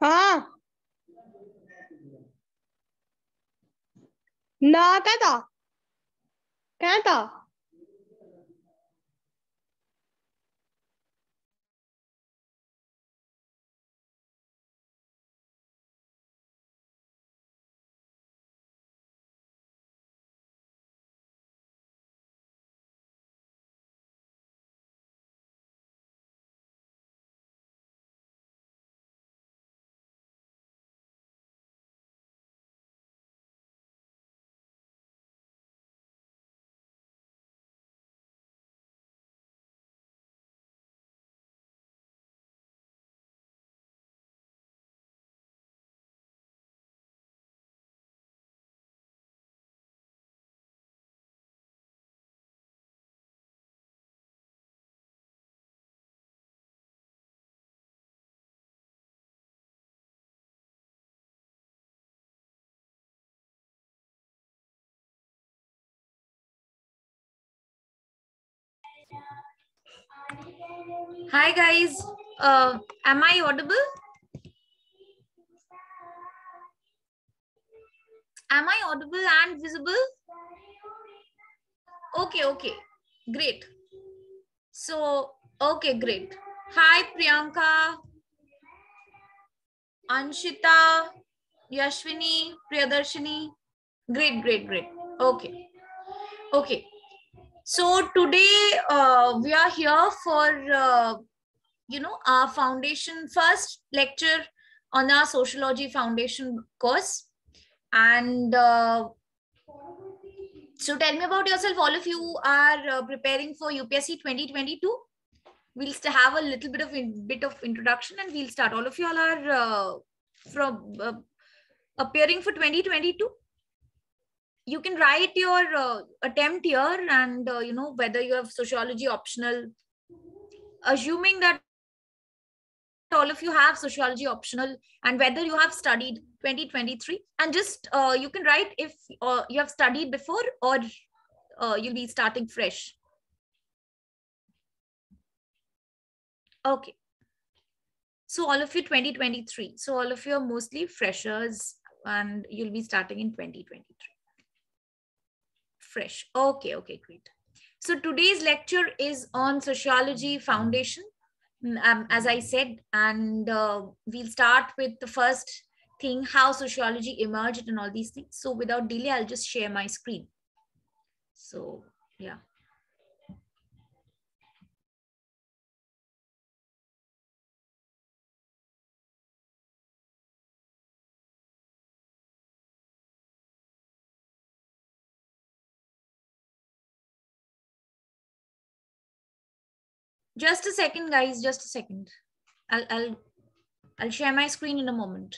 हाँ। ना कहता। कहता। Hi guys, uh, am I audible? Am I audible and visible? Okay, okay, great. So, okay, great. Hi Priyanka, Anshita, Yashwini, Priyadarshini. Great, great, great. Okay, okay. So today uh, we are here for uh, you know our foundation first lecture on our sociology foundation course. And uh, so tell me about yourself. All of you are uh, preparing for upsc 2022 we'll have a little bit of in, bit of introduction and we'll start. All of you all are uh, from uh, appearing for 2022 you can write your uh, attempt here and uh, you know whether you have sociology optional. Assuming that all of you have sociology optional and whether you have studied 2023 and just uh, you can write if uh, you have studied before or uh, you'll be starting fresh. Okay. So all of you 2023 so all of you are mostly freshers and you'll be starting in 2023 fresh. Okay, okay, great. So today's lecture is on sociology foundation, mm, um, as I said, and uh, we'll start with the first thing, how sociology emerged and all these things. So without delay, I'll just share my screen. So yeah. Just a second, guys. Just a second. I'll I'll I'll share my screen in a moment.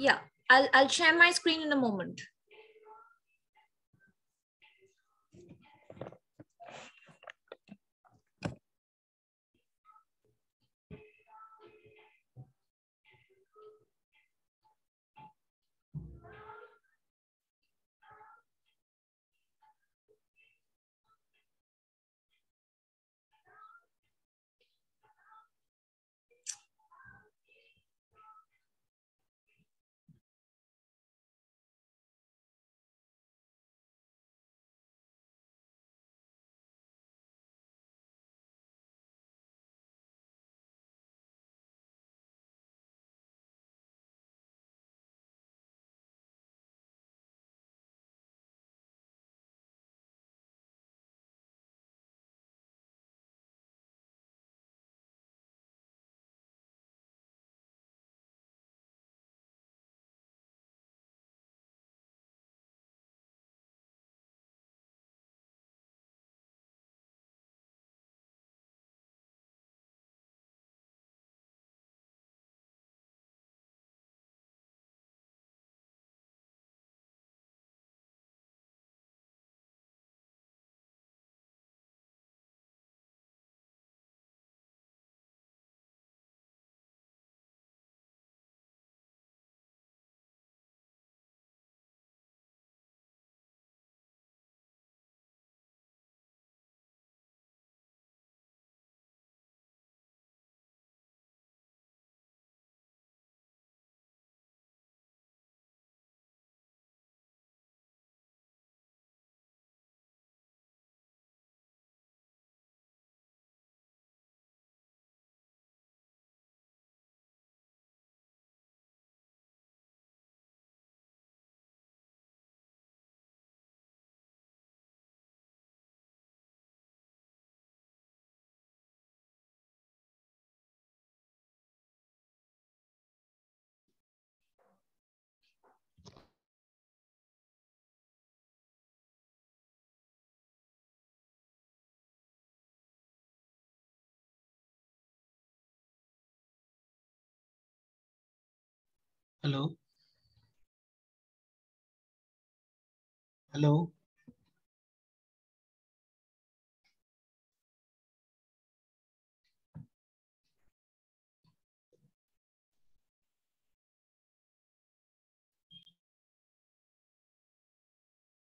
Yeah, I'll I'll share my screen in a moment. Hello. Hello.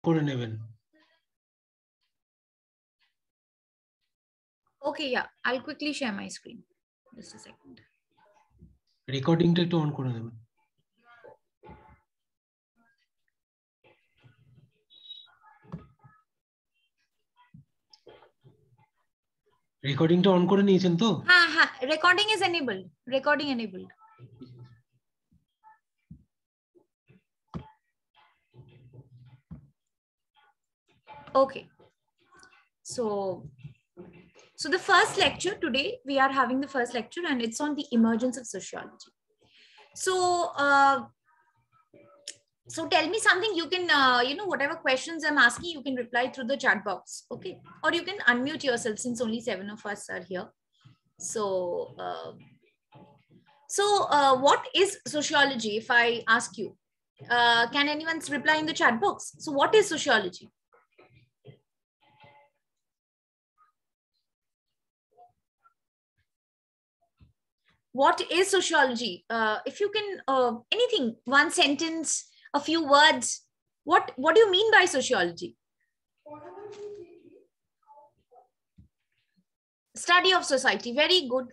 করে নেবেন Okay, yeah, I'll quickly share my screen. Just a second. রেকর্ডিংটা একটু on করে দেবেন রেকর্ডিংটা on করে নিয়েছেন তো Ha, ha, recording is enabled. Recording enabled. Okay. So, so the first lecture today, we are having the first lecture and it's on the emergence of sociology. So, uh, so tell me something you can, uh, you know, whatever questions I'm asking, you can reply through the chat box. Okay. Or you can unmute yourself since only seven of us are here. So, uh, so uh, what is sociology? If I ask you, uh, can anyone reply in the chat box? So, what is sociology? What is sociology? Uh, if you can, uh, anything, one sentence, a few words. What What do you mean by sociology? Study of society. Very good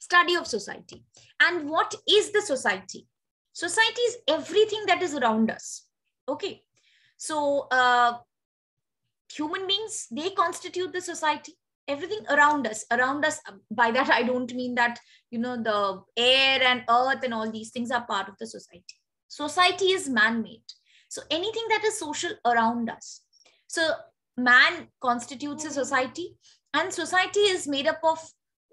study of society. And what is the society? Society is everything that is around us. Okay. So, uh, human beings, they constitute the society. Everything around us, around us, by that I don't mean that, you know, the air and earth and all these things are part of the society. Society is man made. So, anything that is social around us. So, man constitutes a society, and society is made up of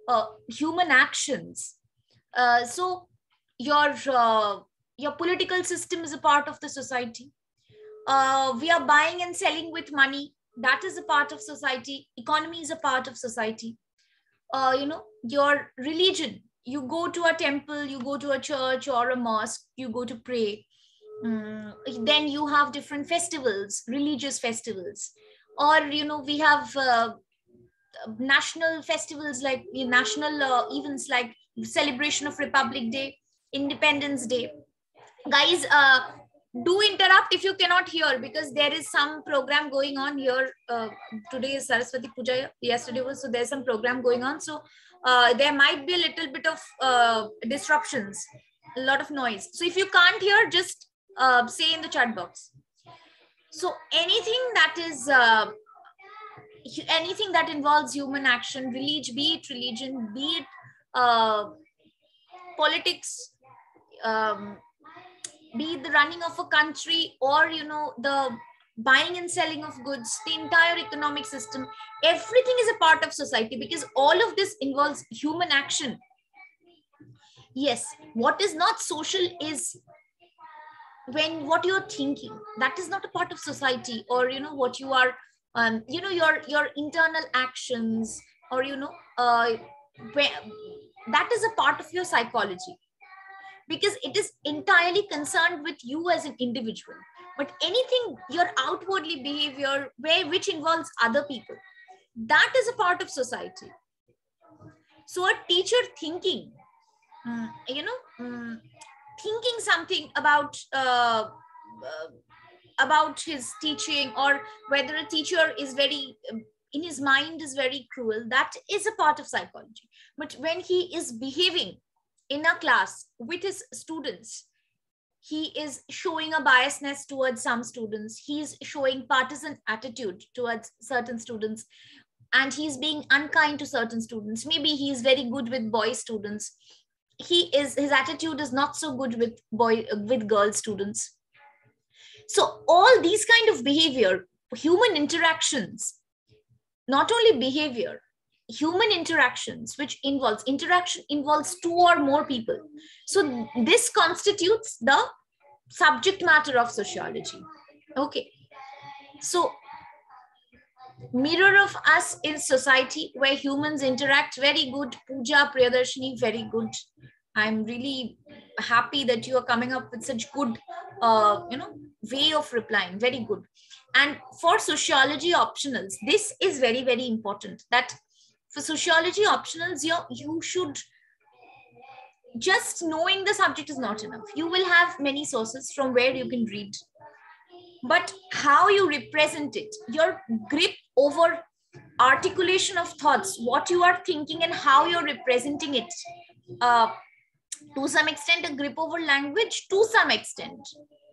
uh, human actions. Uh, so your uh, your political system is a part of the society. Uh, we are buying and selling with money. That is a part of society. Economy is a part of society. Uh, you know your religion. You go to a temple, you go to a church or a mosque, you go to pray. Mm, then you have different festivals, religious festivals, or you know we have uh, national festivals like national uh, events like celebration of republic day independence day guys uh, do interrupt if you cannot hear because there is some program going on here uh, today is saraswati puja yesterday was so there's some program going on so uh, there might be a little bit of uh, disruptions a lot of noise. So if you can't hear just uh, say in the chat box. So anything that is uh, anything that involves human action, religion, be it religion, be it uh, politics, um, be it the running of a country, or you know the buying and selling of goods, the entire economic system, everything is a part of society because all of this involves human action. Yes, what is not social is when what you're thinking that is not a part of society or you know what you are um, you know your your internal actions or you know uh, that is a part of your psychology because it is entirely concerned with you as an individual but anything your outwardly behavior where which involves other people that is a part of society. So a teacher thinking mm, you know mm, thinking something about uh, uh, about his teaching or whether a teacher is very in his mind is very cruel that is a part of psychology. But when he is behaving in a class with his students he is showing a biasness towards some students. He's showing partisan attitude towards certain students. And he's being unkind to certain students. Maybe he's very good with boy students. He is his attitude is not so good with boy with girl students. So all these kind of behavior human interactions not only behavior human interactions which involves interaction involves two or more people. So this constitutes the subject matter of sociology. Okay. So mirror of us in society where humans interact very good. Puja priyadarshini very good. I'm really happy that you are coming up with such good uh, you know way of replying. Very good. And for sociology optionals this is very very important that for sociology optionals you you should just knowing the subject is not enough. You will have many sources from where you can read. But how you represent it your grip over articulation of thoughts what you are thinking and how you're representing it uh, to some extent a grip over language to some extent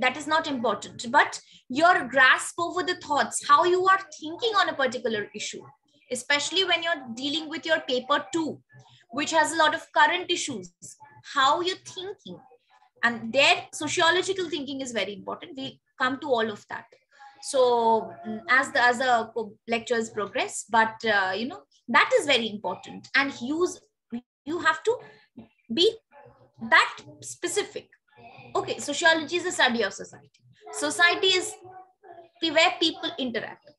that is not important. But your grasp over the thoughts how you are thinking on a particular issue especially when you're dealing with your paper two which has a lot of current issues how you're thinking. And their sociological thinking is very important. We come to all of that. So mm, as the as the lectures progress but uh, you know that is very important. And use you have to be that specific. Okay sociology is a study of society. Society is where people interact.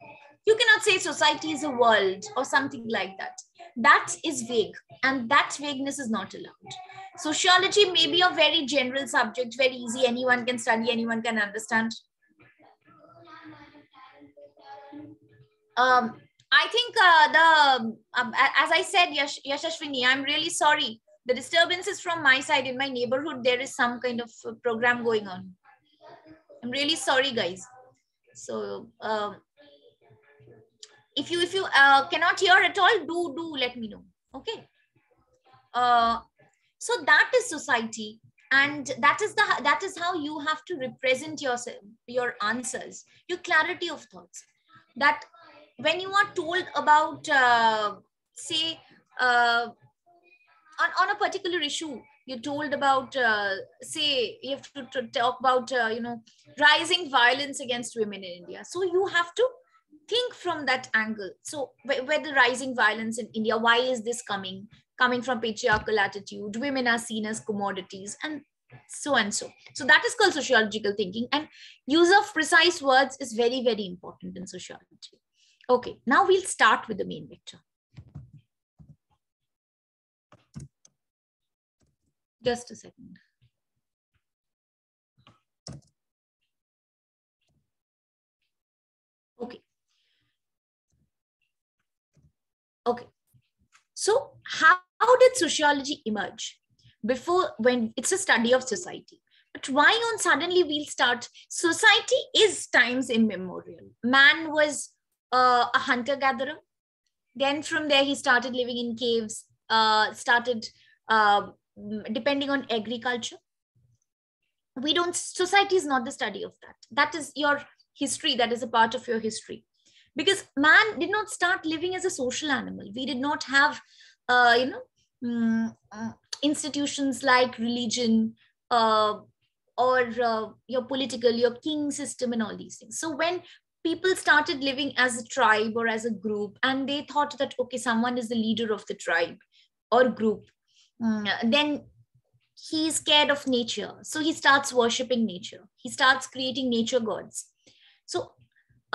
You cannot say society is a world or something like that that is vague and that vagueness is not allowed. Sociology may be a very general subject very easy. Anyone can study anyone can understand. Um, i think uh, the um, as i said Yash, yashashwini i'm really sorry. The disturbance is from my side. In my neighborhood there is some kind of program going on. I'm really sorry guys. So um, if you if you uh, cannot hear at all do do let me know. Okay? Uh, so that is society. And that is the that is how you have to represent yourself your answers your clarity of thoughts. That when you are told about uh, say uh, on, on a particular issue you're told about uh, say you have to, to talk about uh, you know rising violence against women in india. So you have to think from that angle. So where, the rising violence in india why is this coming? Coming from patriarchal attitude women are seen as commodities and so and so. So that is called sociological thinking and use of precise words is very very important in sociology. Okay now we'll start with the main lecture Just a second. Okay. Okay. So how, how did sociology emerge? Before, when it's a study of society. But why on suddenly we'll start? Society is times immemorial. Man was uh, a hunter-gatherer. Then from there, he started living in caves, uh, started uh, depending on agriculture we don't society is not the study of that that is your history that is a part of your history because man did not start living as a social animal. We did not have uh, you know um, uh, institutions like religion uh, or uh, your political your king system and all these things. So when people started living as a tribe or as a group and they thought that okay someone is the leader of the tribe or group Mm, then he's scared of nature. So he starts worshiping nature. He starts creating nature gods. So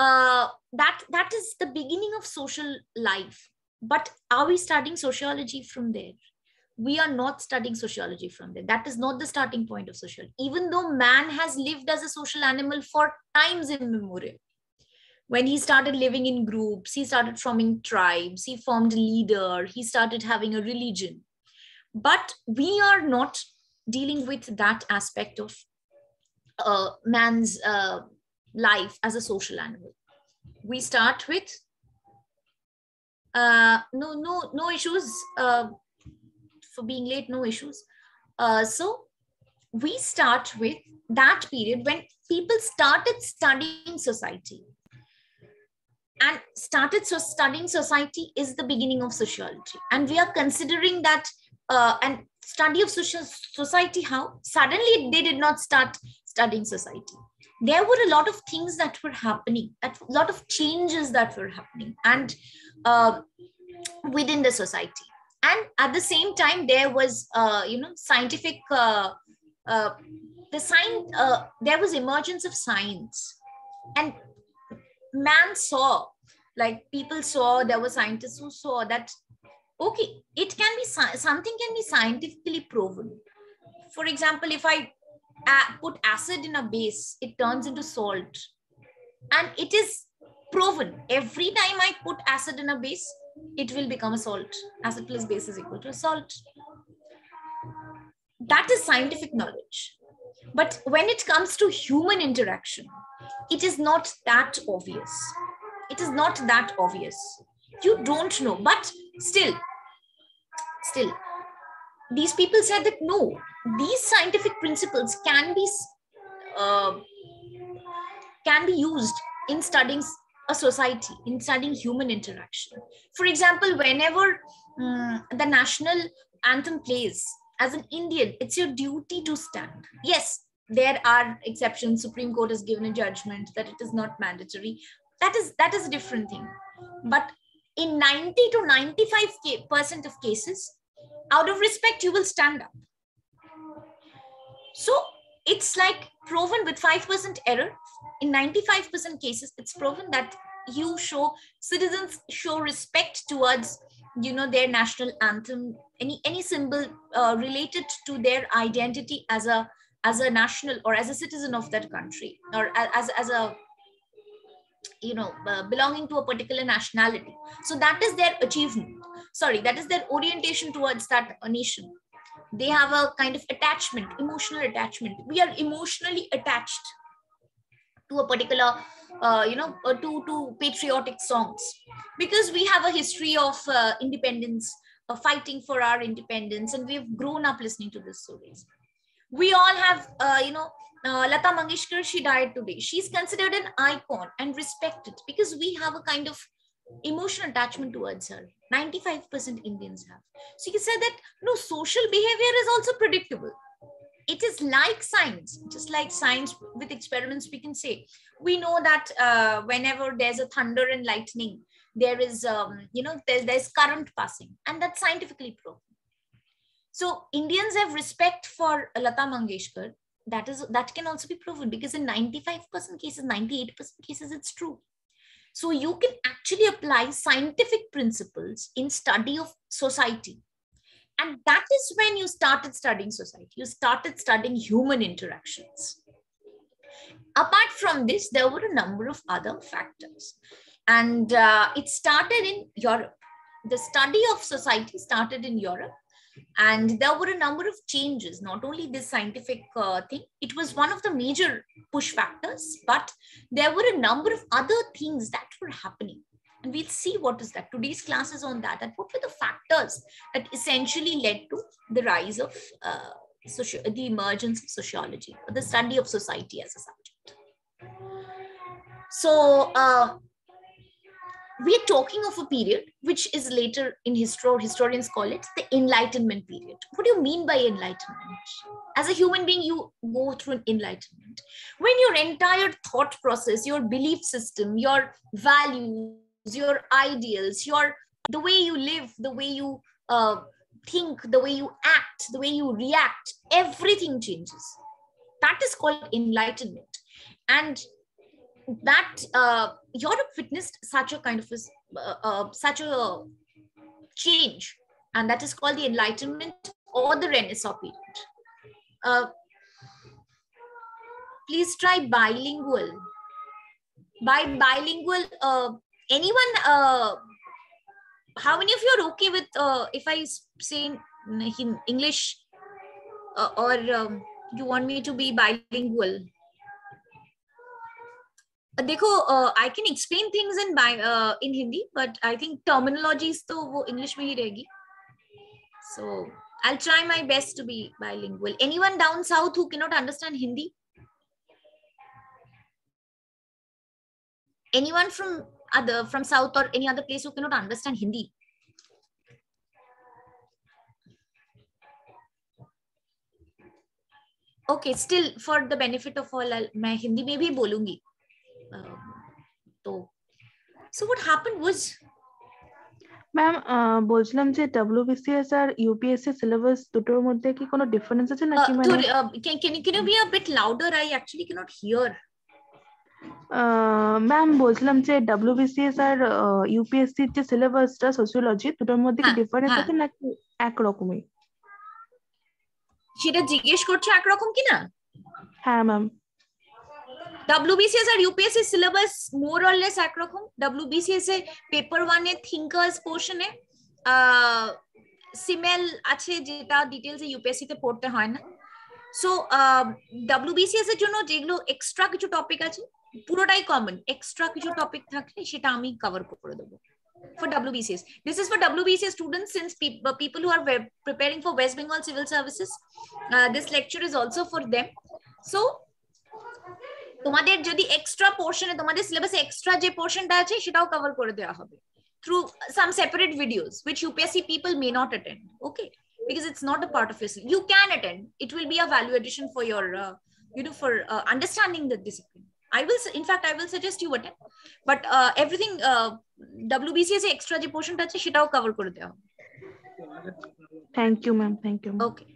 uh, that that is the beginning of social life. But are we studying sociology from there? We are not studying sociology from there. That is not the starting point of sociology even though man has lived as a social animal for times immemorial. When he started living in groups he started forming tribes he formed a leader he started having a religion. But we are not dealing with that aspect of uh, man's uh, life as a social animal. We start with uh, no no no issues uh, for being late no issues. Uh, so we start with that period when people started studying society. And started so studying society is the beginning of sociology and we are considering that uh, and study of social society how? Suddenly they did not start studying society there were a lot of things that were happening a lot of changes that were happening and uh, within the society. And at the same time there was uh, you know scientific uh, uh, the science uh, there was emergence of science. And man saw like people saw there were scientists who saw that okay it can be something can be scientifically proven. For example if i put acid in a base it turns into salt. And it is proven. Every time i put acid in a base it will become a salt. Acid plus base is equal to a salt. That is scientific knowledge. But when it comes to human interaction it is not that obvious. It is not that obvious. You don't know. But still still these people said that no these scientific principles can be uh, can be used in studying a society in studying human interaction. For example whenever um, the national anthem plays as an indian it's your duty to stand. Yes there are exceptions. Supreme court has given a judgment that it is not mandatory. That is that is a different thing. But in 90 to 95 percent of cases out of respect you will stand up. So it's like proven with 5% error. In 95% cases it's proven that you show citizens show respect towards you know their national anthem any any symbol uh, related to their identity as a as a national or as a citizen of that country or as as a you know uh, belonging to a particular nationality. So that is their achievement sorry that is their orientation towards that nation. They have a kind of attachment emotional attachment. We are emotionally attached to a particular uh, you know uh, to to patriotic songs. Because we have a history of uh, independence uh, fighting for our independence and we've grown up listening to these stories. We all have uh, you know uh, lata mangeshkar she died today. She's considered an icon and respected because we have a kind of emotional attachment towards her. 95% indians have. So you said that no social behavior is also predictable. It is like science just like science with experiments we can say. We know that uh, whenever there's a thunder and lightning there is um, you know there's, there's current passing and that's scientifically proven. So indians have respect for lata mangeshkar. That is that can also be proven because in 95% cases 98% cases it's true so you can actually apply scientific principles in study of society. And that is when you started studying society. You started studying human interactions. Apart from this there were a number of other factors. And uh, it started in europe. The study of society started in europe and there were a number of changes not only this scientific uh, thing it was one of the major push factors but there were a number of other things that were happening. And we'll see what is that. Today's class is on that. And what were the factors that essentially led to the rise of uh, the emergence of sociology or the study of society as a subject? So uh, we are talking of a period which is later in history historians call it the enlightenment period. What do you mean by enlightenment? As a human being you go through an enlightenment. When your entire thought process your belief system your values your ideals your the way you live the way you uh, think the way you act the way you react everything changes. That is called enlightenment. And that uh, Europe witnessed such a kind of a, uh, uh, such a change, and that is called the Enlightenment or the Renaissance period. Uh, please try bilingual. By bilingual, uh, anyone? How many of you are okay with if I say in, English, or um, you want me to be bilingual? देखो I can explain things in in Hindi but I think terminologies तो वो English में ही रहेगी. So I try my best to be bilingual anyone down south who cannot understand Hindi anyone from other from south और any other place who cannot understand Hindi okay still for the benefit of all मैं हिंदी में भी बोलूँगी. Um, তো so what happened was ma'am বলছিলাম যে WBCS আর UPSC syllabus দুটোর মধ্যে কি কোনো ডিফারেন্স আছে uh, নাকি মানে to, uh, can, can, you, can you be a bit louder i actually cannot hear ma'am বলছিলাম যে ডব্লিউবিসিএস আর ইউপিএসসি যে সিলেবাসটা সোসিওলজি দুটোর মধ্যে কি হ্যাঁ, ডিফারেন্স হ্যাঁ। আছে নাকি এক রকমই সেটা জিজ্ঞেস করছো একরকম কিনা হ্যাঁ ma'am WBCS R UPSC syllabus more or less একরকম WBCS এ পেপার ওয়ানে থিঙ্কার্স পোর্শনে সিমেল আছে যেটা ডিটেলস ইউপিএসসি তে পড়তে হয় না সো WBCS এর জন্য যেগুলো এক্সট্রা কিছু টপিক আছে পুরোটাই কমন এক্সট্রা কিছু টপিক থাকলে সেটা আমি কভার করে দেবো for WBCS. This is for WBCS students since pe- uh, people who are ve- preparing for West Bengal Civil Services. Uh, this lecture is also for them. So তোমাদের যদি extra পোর্শনে তোমাদের সিলেবাসে extra যে পোর্শনটা আছে সেটাও কভার করে দেওয়া হবে through some separate videos which UPSC people may not attend okay because it's not a part of your you can attend it will be a value addition for your uh, you know for uh, understanding the discipline I will in fact I will suggest you attend but uh, everything uh, WBCS extra যে পোর্শনটা আছে সেটাও cover করে দেওয়া হবে thank you ma'am thank you okay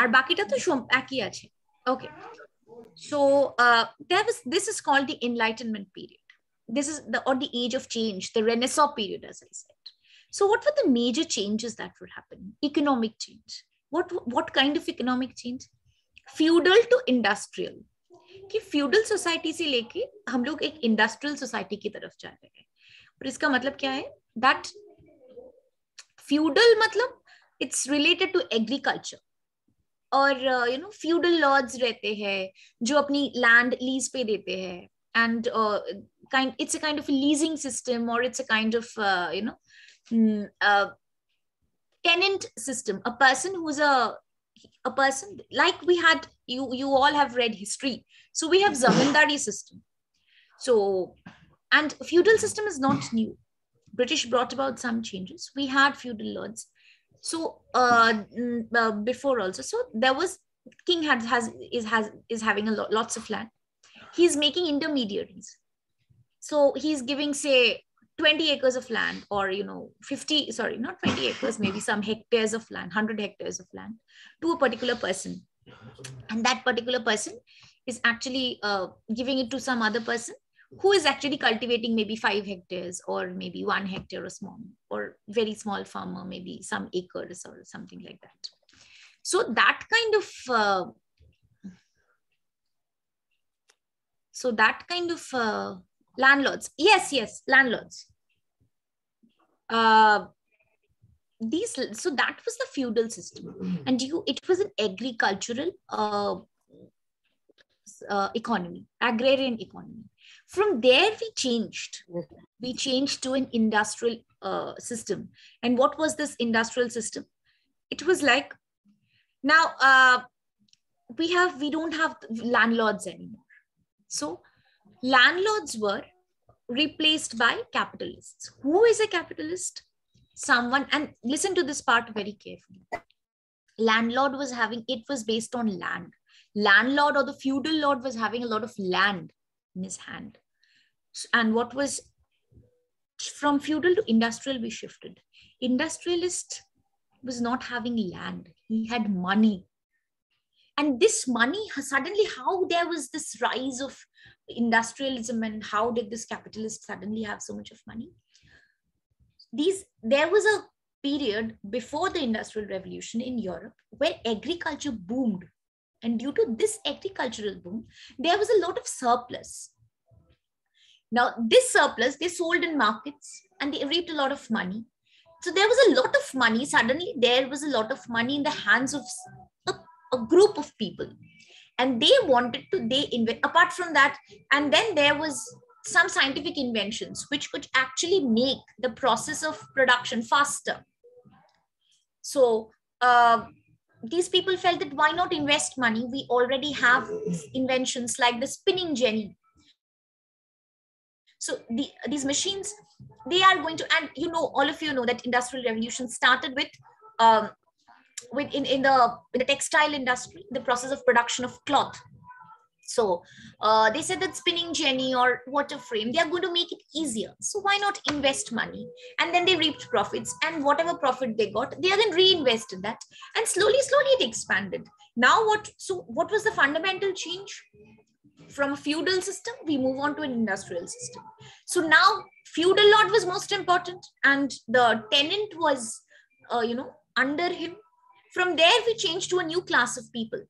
আর বাকিটা তো একই আছে okay so uh, there was this is called the enlightenment period this is the or the age of change the renaissance period as i said so what were the major changes that would happen economic change what what kind of economic change feudal to industrial कि feudal society से लेके हम लोग एक industrial society की तरफ जा रहे हैं और इसका मतलब क्या है that feudal मतलब it's related to agriculture और यू नो फ्यूडल लॉर्ड्स रहते हैं जो अपनी लैंड लीज पे देते हैं and kind it's a kind of a leasing system or it's a kind of uh, you know mm, uh, tenant system a person who's a a person like we had you you all have read history so we have zamindari system so and feudal system is not new british brought about some changes we had feudal lords so uh, before also. So there was king has has is has is having a lot lots of land. He's making intermediaries. So he's giving say 20 acres of land or you know 50 sorry not 20 acres maybe some hectares of land 100 hectares of land to a particular person. And that particular person is actually uh, giving it to some other person who is actually cultivating maybe five hectares or maybe one hectare or small or very small farmer maybe some acres or something like that. So that kind of uh, so that kind of uh, landlords. Yes yes landlords. Uh, these so that was the feudal system. And you it was an agricultural uh, uh, economy agrarian economy from there we changed. We changed to an industrial uh, system. And what was this industrial system? It was like now uh, we have we don't have landlords anymore. So landlords were replaced by capitalists. Who is a capitalist? Someone and listen to this part very carefully. Landlord was having it was based on land. Landlord or the feudal lord was having a lot of land in his hand and what was from feudal to industrial we shifted. Industrialist was not having land. He had money. And this money suddenly how there was this rise of industrialism and how did this capitalist suddenly have so much of money? These there was a period before the industrial revolution in europe where agriculture boomed. And due to this agricultural boom there was a lot of surplus now this surplus they sold in markets and they reaped a lot of money. So there was a lot of money. Suddenly there was a lot of money in the hands of a, a group of people. And they wanted to they invest apart from that and then there was some scientific inventions which could actually make the process of production faster. So uh, these people felt that why not invest money? We already have inventions like the spinning jenny so the, these machines they are going to and you know all of you know that industrial revolution started with um, with in, in the in the textile industry the process of production of cloth. So uh, they said that spinning jenny or water frame they are going to make it easier. So why not invest money? And then they reaped profits and whatever profit they got they again reinvested that. And slowly slowly it expanded. Now what so what was the fundamental change from a feudal system we move on to an industrial system so now feudal lord was most important and the tenant was uh, you know under him From there, we change to a new class of people.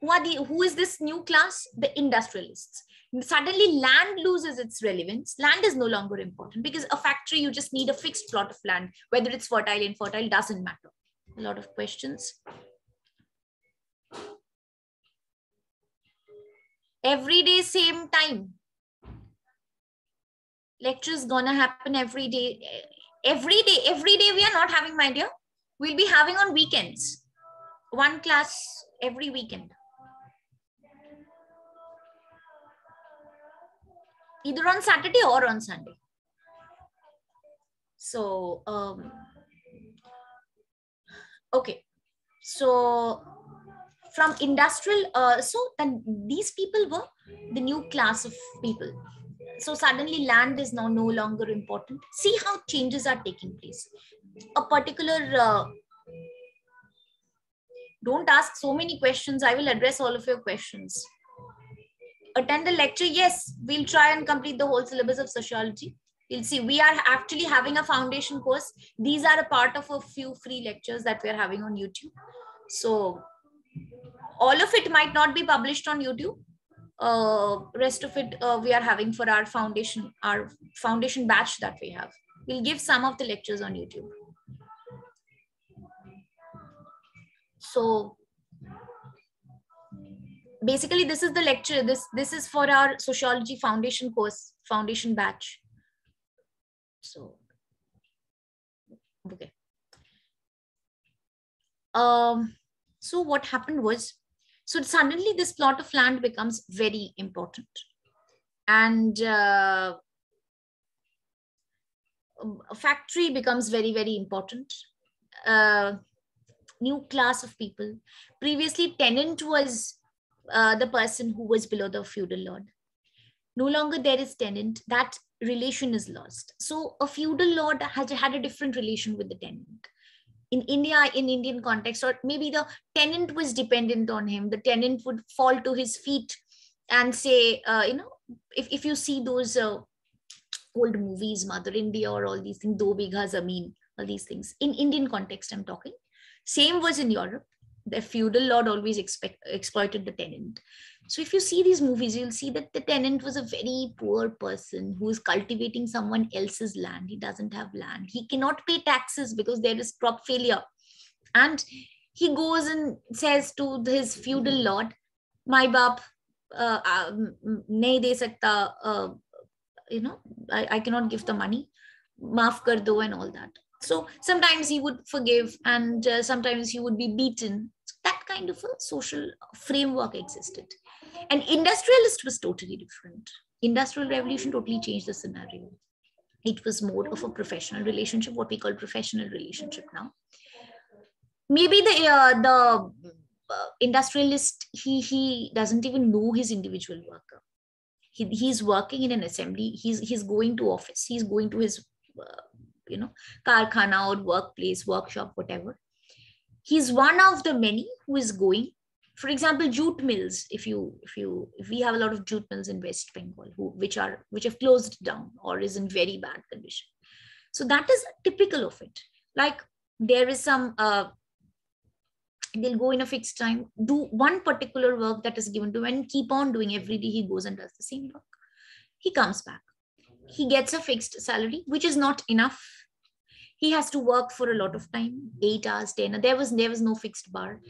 Who are the who is this new class? The industrialists. Suddenly, land loses its relevance. Land is no longer important because a factory, you just need a fixed plot of land. Whether it's fertile, infertile, doesn't matter. A lot of questions. Every day, same time. Lectures gonna happen every day. Every day, every day we are not having, my dear. We'll be having on weekends. One class every weekend. Either on Saturday or on Sunday. So, um, okay. So, from industrial, uh, so then these people were the new class of people. So suddenly land is now no longer important. See how changes are taking place. A particular, uh, don't ask so many questions. I will address all of your questions. Attend the lecture. Yes, we'll try and complete the whole syllabus of sociology. You'll see we are actually having a foundation course. These are a part of a few free lectures that we're having on YouTube. So all of it might not be published on YouTube. Uh, rest of it uh, we are having for our foundation, our foundation batch that we have. We'll give some of the lectures on YouTube. So basically this is the lecture. This, this is for our sociology foundation course, foundation batch. So, okay. Um, so what happened was, so suddenly this plot of land becomes very important. And uh, factory becomes very, very important. Uh, new class of people. Previously, tenant was uh, the person who was below the feudal lord. No longer there is tenant. That relation is lost. So a feudal lord has had a different relation with the tenant in India, in Indian context, or maybe the tenant was dependent on him. The tenant would fall to his feet and say, uh, you know, if, if you see those uh, old movies, Mother India or all these things, Do Bigha Zameen, all these things, in Indian context, I'm talking. Same was in Europe. The feudal lord always expect, exploited the tenant. So if you see these movies, you'll see that the tenant was a very poor person who is cultivating someone else's land. He doesn't have land. He cannot pay taxes because there is crop failure. And he goes and says to his feudal lord, my bap, uh, um, de sakta, uh, you know, I, I cannot give the money. Maaf kar do and all that. So sometimes he would forgive and uh, sometimes he would be beaten. So that kind of a social framework existed. And industrialist was totally different. Industrial revolution totally changed the scenario. It was more of a professional relationship, what we call professional relationship now. Maybe the uh, the uh, industrialist he he doesn't even know his individual worker. He, he's working in an assembly. He's he's going to office. He's going to his uh, you know karkhana or workplace, workshop, whatever. He's one of the many who is going for example jute mills if you if you if we have a lot of jute mills in west bengal who which are which have closed down or is in very bad condition. So that is typical of it. Like there is some uh, they'll go in a fixed time do one particular work that is given to him and keep on doing every day he goes and does the same work. He comes back. He gets a fixed salary which is not enough. He has to work for a lot of time 8 hours 10 there was there was no fixed bar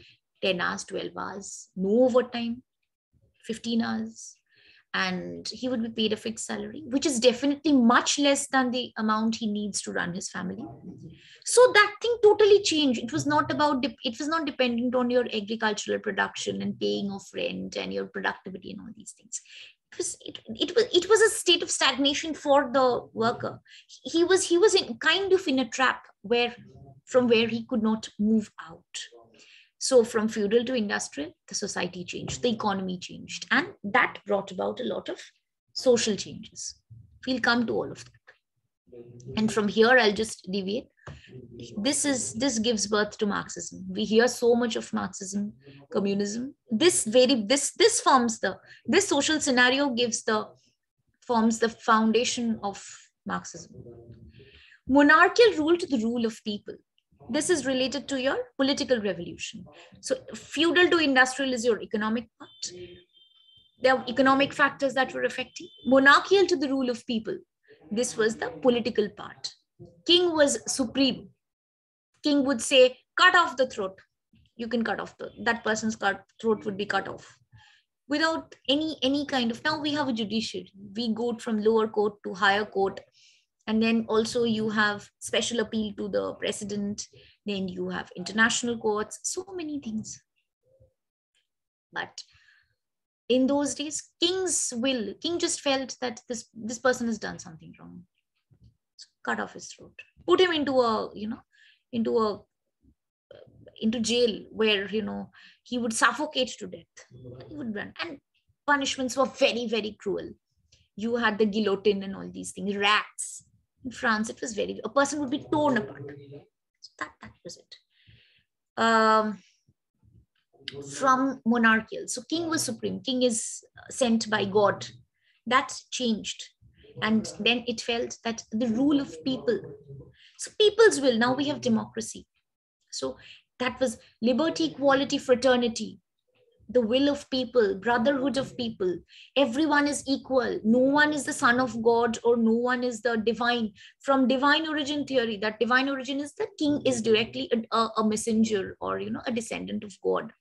10 hours, 12 hours, no overtime, 15 hours. And he would be paid a fixed salary, which is definitely much less than the amount he needs to run his family. So that thing totally changed. It was not about, it was not dependent on your agricultural production and paying of rent and your productivity and all these things it was it, it was it was a state of stagnation for the worker he was he was in kind of in a trap where from where he could not move out so from feudal to industrial, the society changed, the economy changed, and that brought about a lot of social changes. We'll come to all of that. And from here, I'll just deviate. This is this gives birth to Marxism. We hear so much of Marxism, communism. This very this this forms the this social scenario gives the forms the foundation of Marxism. Monarchical rule to the rule of people this is related to your political revolution. So feudal to industrial is your economic part. There are economic factors that were affecting. Monarchical to the rule of people. This was the political part. King was supreme. King would say, cut off the throat. You can cut off the, that person's cut, throat would be cut off without any any kind of now we have a judiciary we go from lower court to higher court and then also you have special appeal to the president. Then you have international courts. So many things. But in those days king's will king just felt that this this person has done something wrong. So cut off his throat. Put him into a you know into a into jail where you know he would suffocate to death. He would run. And punishments were very very cruel. You had the guillotine and all these things rats in france it was very a person would be torn apart. So that, that was it. Um, from monarchical. So king was supreme. King is sent by god. That changed. And then it felt that the rule of people. So people's will. Now we have democracy. So that was liberty equality fraternity the will of people brotherhood of people. Everyone is equal. No one is the son of god or no one is the divine. From divine origin theory that divine origin is the king is directly a, a messenger or you know a descendant of god.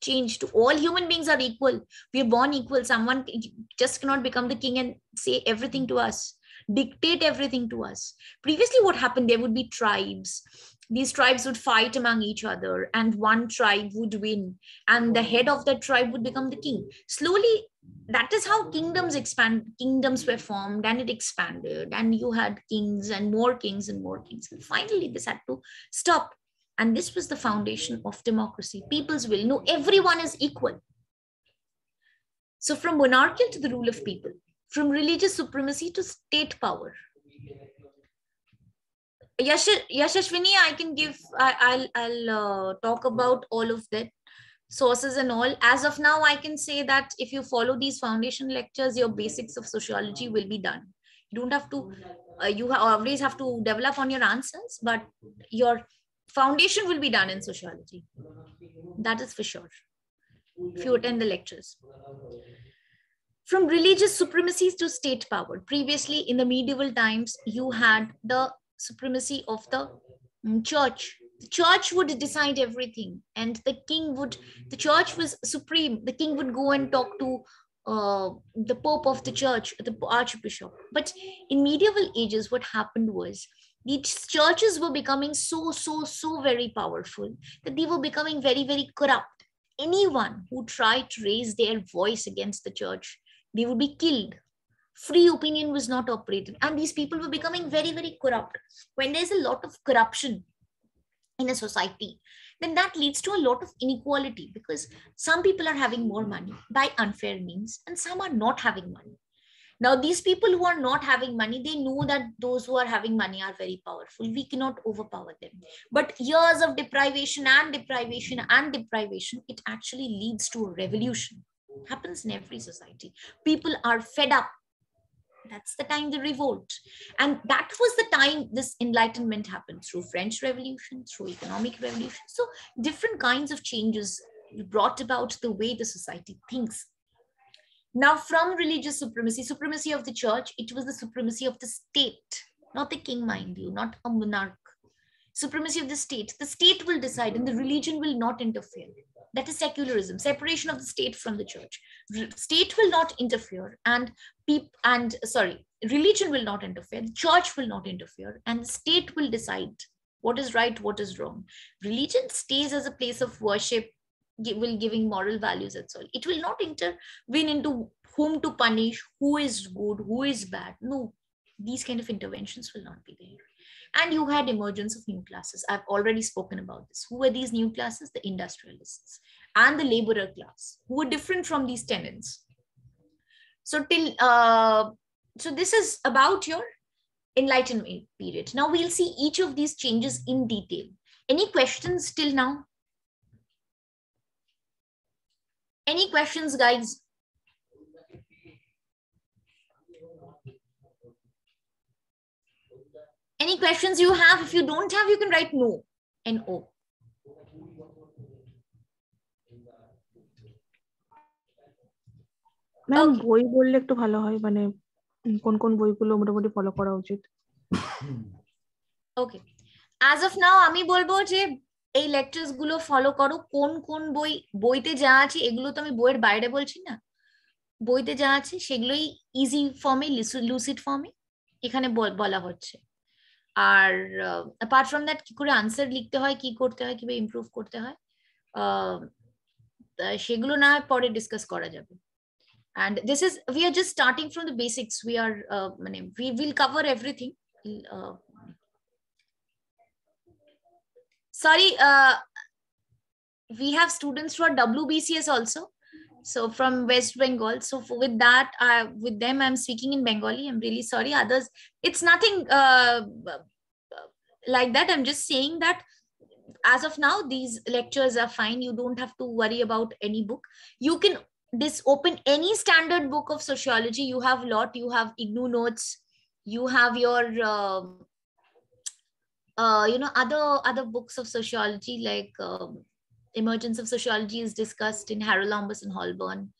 Change to all human beings are equal. We are born equal. Someone just cannot become the king and say everything to us dictate everything to us. Previously what happened? There would be tribes these tribes would fight among each other and one tribe would win. And the head of that tribe would become the king. Slowly that is how kingdoms expand kingdoms were formed and it expanded. And you had kings and more kings and more kings. And finally this had to stop. And this was the foundation of democracy. People's will no everyone is equal. So from monarchical to the rule of people from religious supremacy to state power Yash, Yashashwini, I can give, I, will I'll uh, talk about all of that sources and all. As of now, I can say that if you follow these foundation lectures, your basics of sociology will be done. You don't have to, uh, you always have to develop on your answers, but your foundation will be done in sociology. That is for sure. If you attend the lectures. From religious supremacies to state power. Previously, in the medieval times, you had the supremacy of the mm, church. The church would decide everything and the king would the church was supreme. The king would go and talk to uh, the pope of the church the archbishop. But in medieval ages what happened was these churches were becoming so so so very powerful that they were becoming very very corrupt. Anyone who tried to raise their voice against the church they would be killed free opinion was not operated and these people were becoming very very corrupt. When there's a lot of corruption in a society then that leads to a lot of inequality because some people are having more money by unfair means and some are not having money. Now these people who are not having money they know that those who are having money are very powerful. We cannot overpower them. But years of deprivation and deprivation and deprivation it actually leads to a revolution. It happens in every society. People are fed up that's the time the revolt. And that was the time this enlightenment happened through french revolution through economic revolution. So different kinds of changes brought about the way the society thinks. Now from religious supremacy supremacy of the church it was the supremacy of the state not the king mind you not a monarch. Supremacy of the state. The state will decide and the religion will not interfere that is secularism separation of the state from the church. State will not interfere and peop- and sorry religion will not interfere the church will not interfere and the state will decide what is right what is wrong. Religion stays as a place of worship will giving moral values that's all. It will not intervene into whom to punish who is good who is bad. No these kind of interventions will not be there and you had emergence of new classes. I've already spoken about this. Who were these new classes? The industrialists and the laborer class who were different from these tenants. So till uh, so this is about your enlightenment period. Now we'll see each of these changes in detail. Any questions till now? Any questions guys Any questions you have? If you don't have, you can write no. N-O. Ma'am বই বললে একটু ভালো হয় মানে কোন কোন বইগুলো মোটামুটি ফলো করা উচিত ওকে অ্যাজ অফ নাও আমি বলব যে এই লেকচার্সগুলো ফলো করো কোন কোন বই বইতে যা আছে এগুলো তো আমি বইয়ের বাইরে বলছি না বইতে যা আছে সেগুলোই ইজি ফর্মে লুসিড ফর্মে এখানে বলা হচ্ছে আর অ্যাপার্ট ফ্রম দ্যাট কি করে আনসার লিখতে হয় কি করতে হয় কিভাবে ইমপ্রুভ করতে হয় আহ, তা সেগুলো না হয় পরে ডিসকাস করা যাবে and this is we are just starting from the basics we are uh, মানে, we will cover everything uh, sorry uh, we have students who are wbcs also so from west bengal. So for, with that uh, with them i'm speaking in bengali. I'm really sorry. Others it's nothing uh, like that. I'm just saying that as of now these lectures are fine. You don't have to worry about any book. You can this open any standard book of sociology. You have lot. You have IGNOU notes. You have your um, uh, you know other other books of sociology like um, emergence of sociology is discussed in Haralambos and holborn.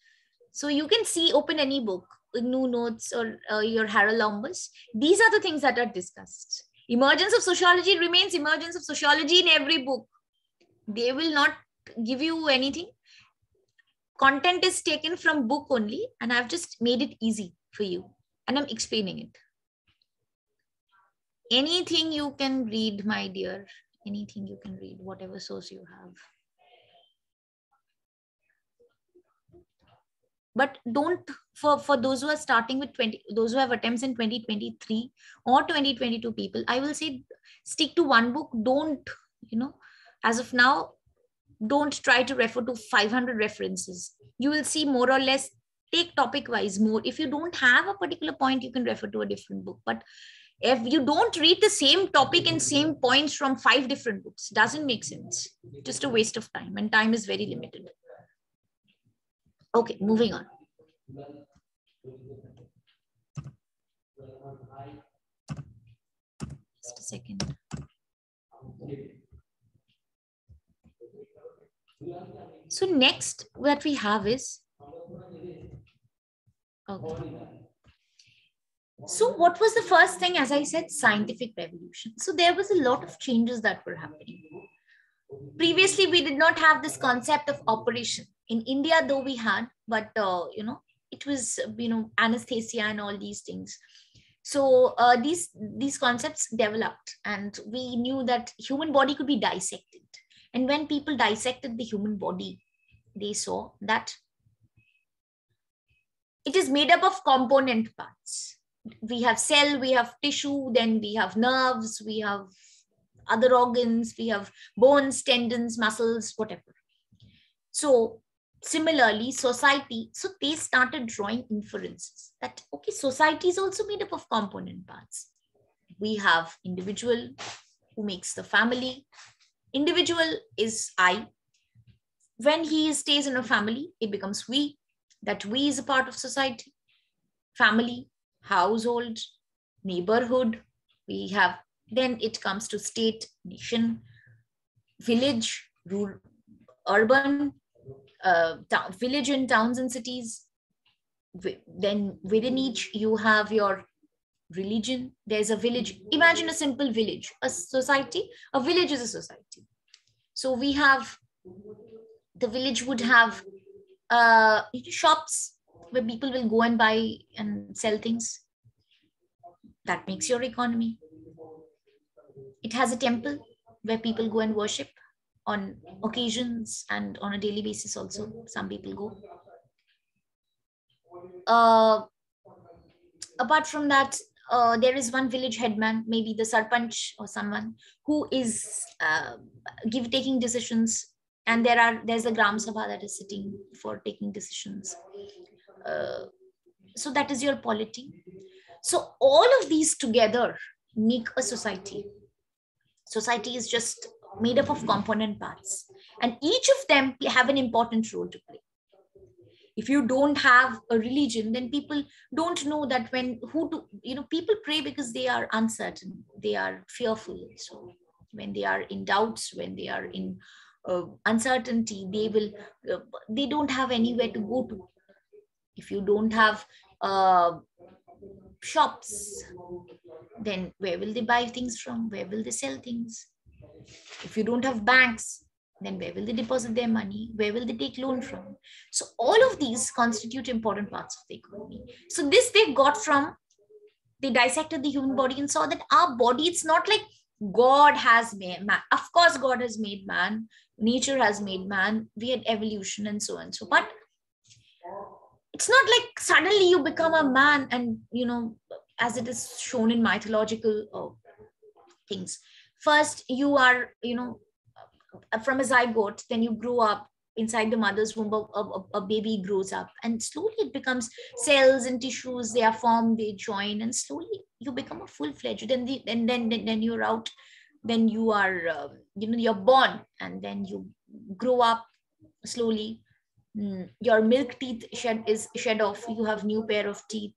So you can see open any book IGNOU notes or uh, your Haralambos these are the things that are discussed. Emergence of sociology remains emergence of sociology in every book. They will not give you anything. Content is taken from book only and i've just made it easy for you and i'm explaining it. Anything you can read my dear. Anything you can read whatever source you have but don't for for those who are starting with 20 those who have attempts in 2023 or 2022 people i will say stick to one book. Don't you know as of now don't try to refer to 500 references. You will see more or less take topic wise more. If you don't have a particular point you can refer to a different book. But if you don't read the same topic and same points from five different books doesn't make sense. Just a waste of time and time is very limited okay moving on. Just a second. So next what we have is okay. So what was the first thing? As i said scientific revolution. So there was a lot of changes that were happening previously we did not have this concept of operation. In india though we had but uh, you know it was you know anesthesia and all these things. So uh, these these concepts developed and we knew that human body could be dissected. And when people dissected the human body they saw that it is made up of component parts. We have cell we have tissue then we have nerves we have other organs we have bones tendons muscles whatever. So similarly society so they started drawing inferences that okay society is also made up of component parts. We have individual who makes the family. Individual is i. When he stays in a family it becomes we that we is a part of society. Family household neighborhood we have then it comes to state nation village rural urban uh, town, village and towns and cities. Then within each you have your religion. There's a village. Imagine a simple village a society. A village is a society. So we have the village would have uh, shops where people will go and buy and sell things. That makes your economy it has a temple where people go and worship on occasions and on a daily basis also some people go. Uh, apart from that uh, there is one village headman maybe the sarpanch or someone who is uh, give taking decisions. And there are there's a gram sabha that is sitting for taking decisions. Uh, so that is your polity. So all of these together make a society society is just made up of component parts and each of them have an important role to play if you don't have a religion then people don't know that when who do you know people pray because they are uncertain they are fearful so when they are in doubts, when they are in uh, uncertainty, they will, uh, they don't have anywhere to go to. If you don't have uh, shops, then where will they buy things from? Where will they sell things? If you don't have banks, then where will they deposit their money? Where will they take loan from? So all of these constitute important parts of the economy. So this they got from, they dissected the human body and saw that our body, it's not like God has made man. Of course, God has made man. Nature has made man. We had evolution and so on. So, but it's not like suddenly you become a man and, you know, as it is shown in mythological uh, things. First, you are, you know, uh, from a zygote, then you grow up inside the mother's womb, a, a, a, baby grows up, and slowly it becomes cells and tissues. They are formed, they join, and slowly you become a full fledged. And the, then, then, then, then you're out. Then you are, uh, you know, you're born, and then you grow up slowly. Mm, your milk teeth shed is shed off. You have new pair of teeth.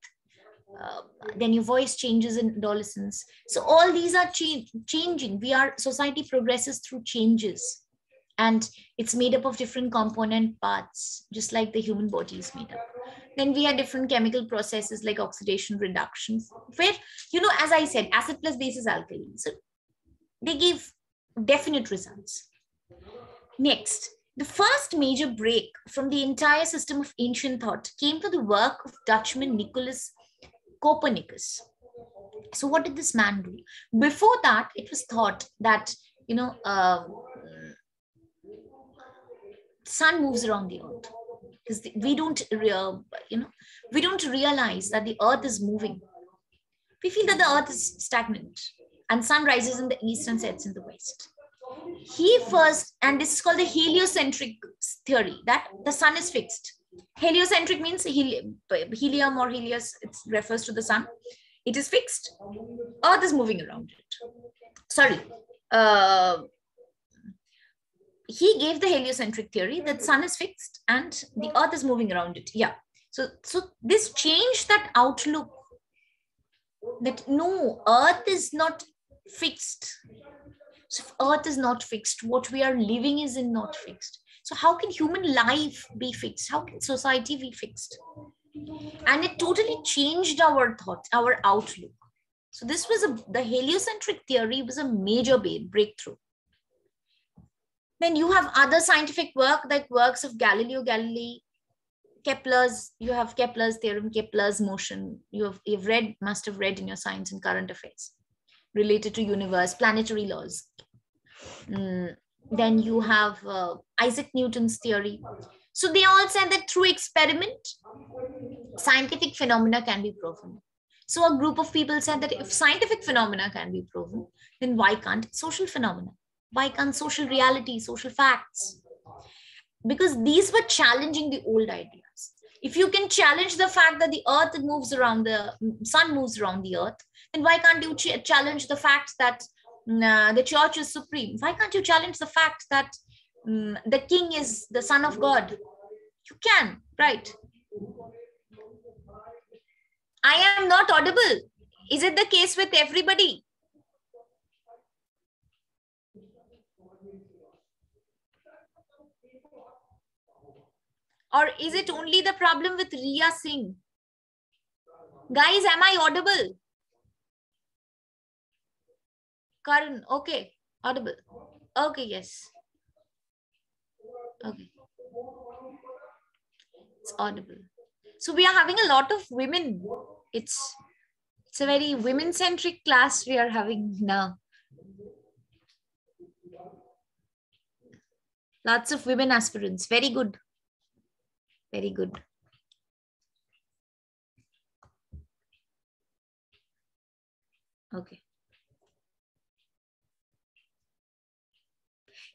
Uh, then your voice changes in adolescence. So all these are cha- changing. We are society progresses through changes, and it's made up of different component parts, just like the human body is made up. Then we had different chemical processes like oxidation reduction, where you know, as I said, acid plus base is alkali. So they give definite results. Next, the first major break from the entire system of ancient thought came to the work of Dutchman Nicholas Copernicus. So what did this man do? Before that, it was thought that, you know, uh, sun moves around the earth because we don't, real, you know, we don't realize that the earth is moving. We feel that the earth is stagnant and sun rises in the east and sets in the west. He first, and this is called the heliocentric theory, that the sun is fixed. Heliocentric means helium, or helios it refers to the sun. It is fixed. Earth is moving around it. Sorry uh, he gave the heliocentric theory that sun is fixed and the earth is moving around it. Yeah. So so this changed that outlook that no earth is not fixed so if earth is not fixed what we are living is in not fixed so how can human life be fixed? How can society be fixed? And it totally changed our thoughts, our outlook. So this was a, the heliocentric theory was a major breakthrough. Then you have other scientific work like works of Galileo Galilei, Kepler's, you have Kepler's theorem, Kepler's motion. You have you've read, must have read in your science and current affairs related to universe, planetary laws. Mm, then you have uh, Isaac Newton's theory. So they all said that through experiment, scientific phenomena can be proven. So a group of people said that if scientific phenomena can be proven, then why can't social phenomena? Why can't social reality, social facts? Because these were challenging the old ideas. If you can challenge the fact that the earth moves around the sun moves around the earth, then why can't you ch challenge the fact that uh, the church is supreme. Why can't you challenge the fact that um, the king is the son of God? You can, right? I am not audible. Is it the case with everybody? Or is it only the problem with Ria Singh? Guys, am I audible? Karan, okay, audible. Okay, yes. Okay. It's audible. So we are having a lot of women. It's it's a very women-centric class we are having now. Lots of women aspirants. Very good. Very good. Okay.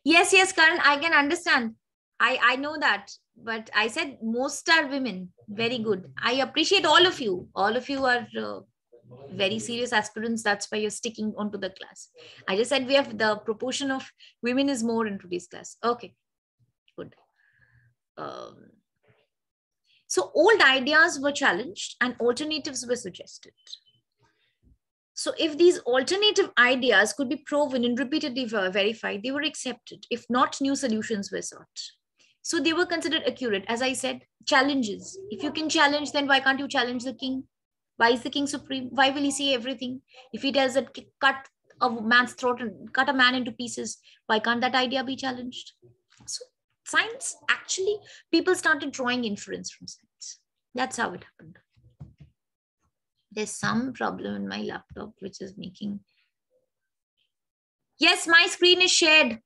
Yes, yes, Karan, I can understand. I, I know that. But I said most are women. Very good. I appreciate all of you. All of you are uh, very serious aspirants. That's why you're sticking onto the class. I just said we have the proportion of women is more in today's class. Okay, good. Um, so old ideas were challenged and alternatives were suggested. So if these alternative ideas could be proven and repeatedly verified, they were accepted. If not, new solutions were sought. So they were considered accurate. As I said, challenges. If you can challenge, then why can't you challenge the king? Why is the king supreme? Why will he say everything? If he tells that cut a man's throat and cut a man into pieces, why can't that idea be challenged? So science actually, people started drawing inference from science. That's how it happened. There's some problem in my laptop which is making. Yes, my screen is shared.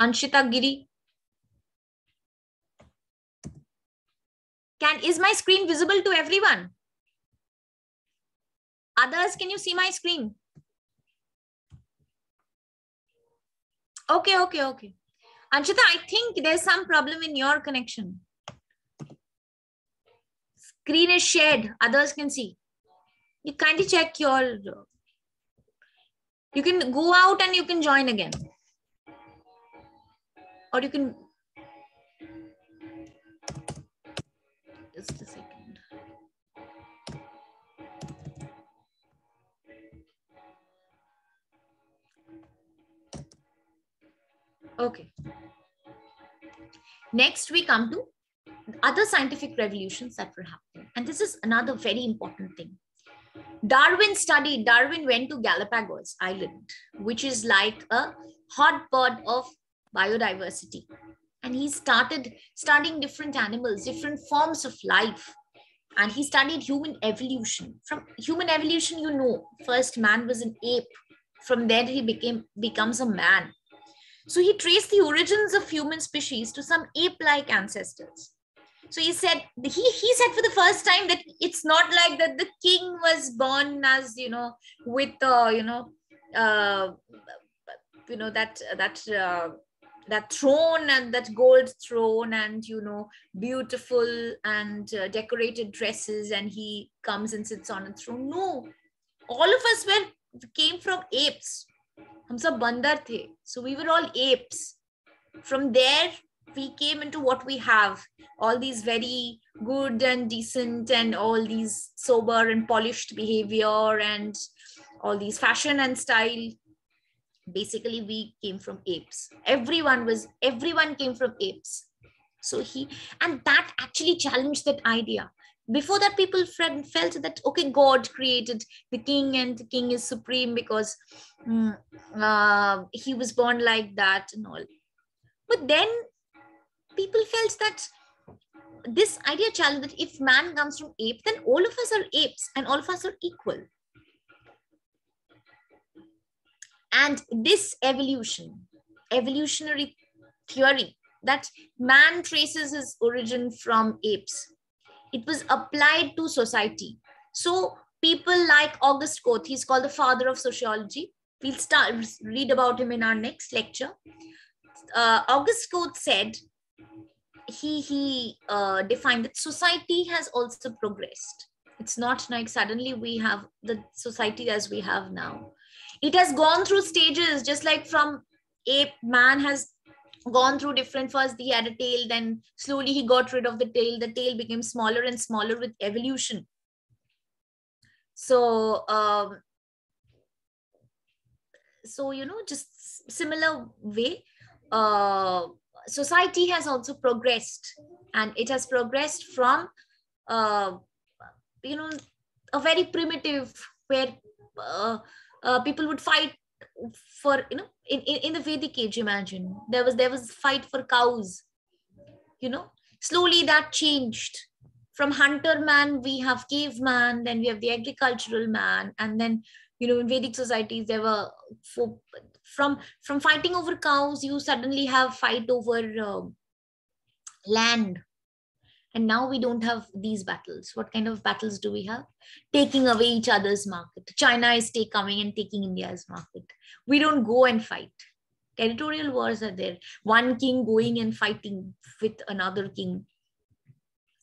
Anshita Giri. Can is my screen visible to everyone? Others, can you see my screen? Okay, okay, okay. Anshita, I think there's some problem in your connection. Screen is shared, others can see. You kindly check your. You can go out and you can join again. Or you can. Just a second. Okay. Next, we come to other scientific revolutions that were happening. And this is another very important thing. Darwin studied, Darwin went to Galapagos Island, which is like a hotbed of biodiversity. And he started studying different animals, different forms of life. And he studied human evolution. From human evolution, you know, first man was an ape. From there, he became becomes a man. So he traced the origins of human species to some ape-like ancestors. So he said he he said for the first time that it's not like that the king was born as you know with uh, you know uh, you know that that uh, that throne and that gold throne and you know beautiful and uh, decorated dresses and he comes and sits on a throne. No, all of us were came from apes. हम सब बंदर थे so we were all apes from there we came into what we have. All these very good and decent and all these sober and polished behavior and all these fashion and style. Basically we came from apes. Everyone was everyone came from apes. So he and that actually challenged that idea. Before that people felt that okay god created the king and the king is supreme because mm, uh, he was born like that and all. But then people felt that this idea challenged that if man comes from ape then all of us are apes and all of us are equal and this evolution evolutionary theory that man traces his origin from apes it was applied to society. So people like Auguste Comte, he's called the father of sociology. We'll start read about him in our next lecture. Uh, Auguste Comte said he he uh, defined that society has also progressed. It's not like suddenly we have the society as we have now. It has gone through stages, just like from ape man has gone through different first he had a tail then slowly he got rid of the tail the tail became smaller and smaller with evolution so um so you know just similar way uh society has also progressed and it has progressed from uh you know a very primitive where uh, uh, people would fight for you know in, in, in the vedic age imagine. There was there was fight for cows you know. Slowly that changed. From hunter man we have caveman then we have the agricultural man and then you know in vedic societies there were for, from from fighting over cows you suddenly have fight over uh, land. And now we don't have these battles. What kind of battles do we have? Taking away each other's market. China is take coming and taking india's market. We don't go and fight. Territorial wars are there. One king going and fighting with another king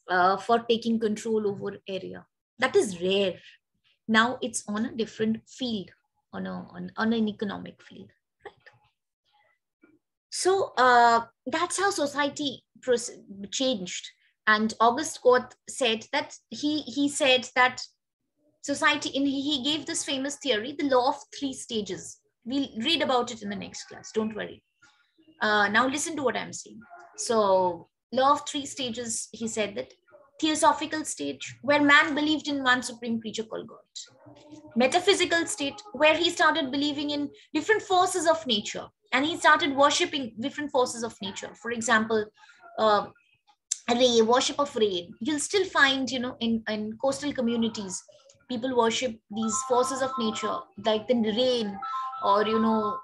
uh, for taking control over area. That is rare. Now it's on a different field on, a, on, on an economic field so uh, that's how society changed. And Auguste Comte said that he he said that society in he gave this famous theory the law of three stages. We'll read about it in the next class. Don't worry. Uh, now listen to what i'm saying. So law of three stages he said that theosophical stage where man believed in one supreme creature called god. Metaphysical state where he started believing in different forces of nature and he started worshipping different forces of nature. For example uh, rain worship of rain you'll still find you know in, in coastal communities people worship these forces of nature like the rain or you know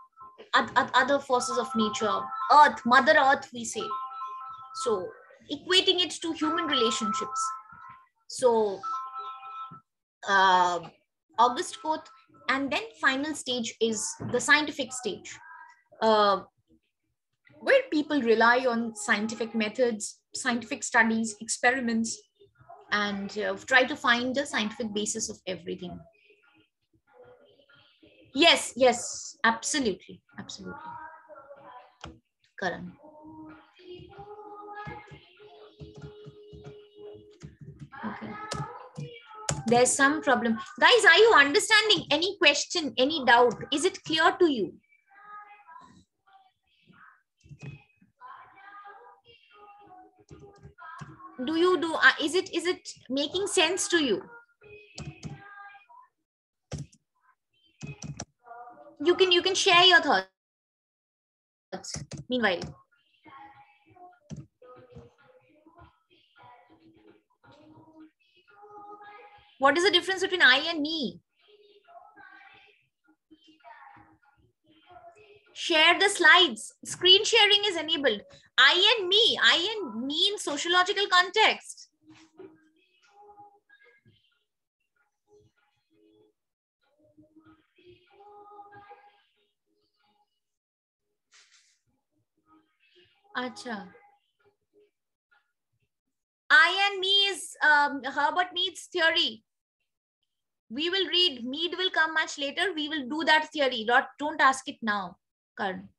other forces of nature. Earth mother earth we say. So equating it to human relationships. So uh, Auguste Comte and then final stage is the scientific stage. Uh, where people rely on scientific methods scientific studies experiments and uh, try to find the scientific basis of everything. Yes yes absolutely absolutely. Karan okay. There's some problem. Guys are you understanding any question any doubt? Is it clear to you? Do you do uh, is it is it making sense to you? You can you can share your thoughts. Meanwhile what is the difference between i and me share the slides screen sharing is enabled I and me, I and me in sociological context. Acha. I and me is um, Herbert Mead's theory. We will read. Mead will come much later. We will do that theory. Don't, don't ask it now, Karan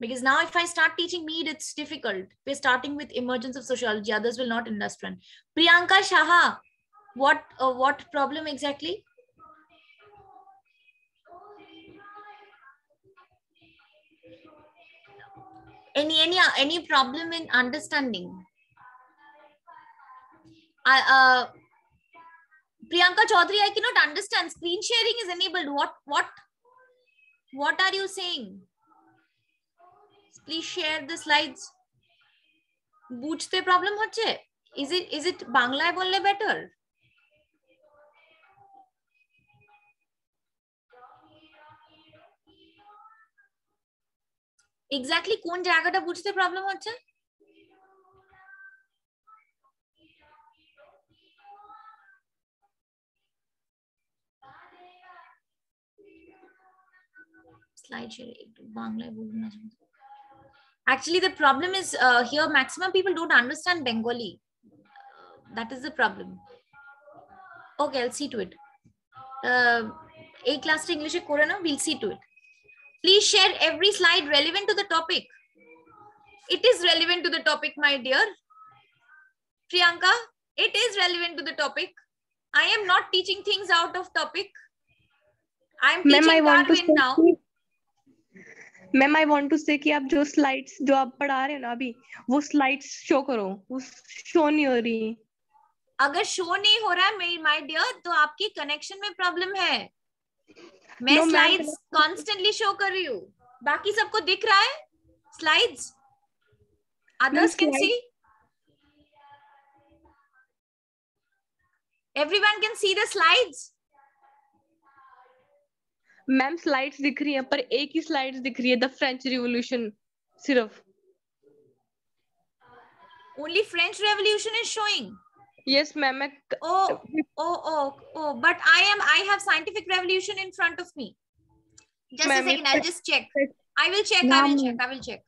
because now if i start teaching Mead it's difficult we're starting with emergence of sociology others will not understand priyanka shaha what uh, what problem exactly any any any problem in understanding I, uh, priyanka chaudhary i cannot understand screen sharing is enabled what what what are you saying please share the slides বুঝতে problem হচ্ছে is it is ইট বাংলায় বললে better exactly কোন জায়গাটা বুঝতে problem হচ্ছে slide share একটু বাংলায় বলুন না actually the problem is uh, here maximum people don't understand bengali uh, that is the problem okay i'll see to it uh, a class english করে না we'll see to it please share every slide relevant to the topic it is relevant to the topic my dear priyanka it is relevant to the topic i am not teaching things out of topic i am teaching darwin now Ma'am I want to say कि आप जो slides जो आप पढ़ा रहे हो ना अभी वो स्लाइड्स शो करो वो शो नहीं हो रही। अगर शो नहीं हो रहा है माय डियर तो आपकी कनेक्शन में प्रॉब्लम है। मैं no, स्लाइड्स कॉन्स्टेंटली शो कर रही हूँ। बाकी सबको दिख रहा है? Slides others can see everyone can see the slides? Ma'am slides दिख रही है पर एक ही स्लाइड्स दिख रही है द फ्रेंच रिवॉल्यूशन सिर्फ़ only french revolution is showing yes ma'am oh oh oh oh but i am i have scientific revolution in front of me just a second i'll just check i will check i will check i will check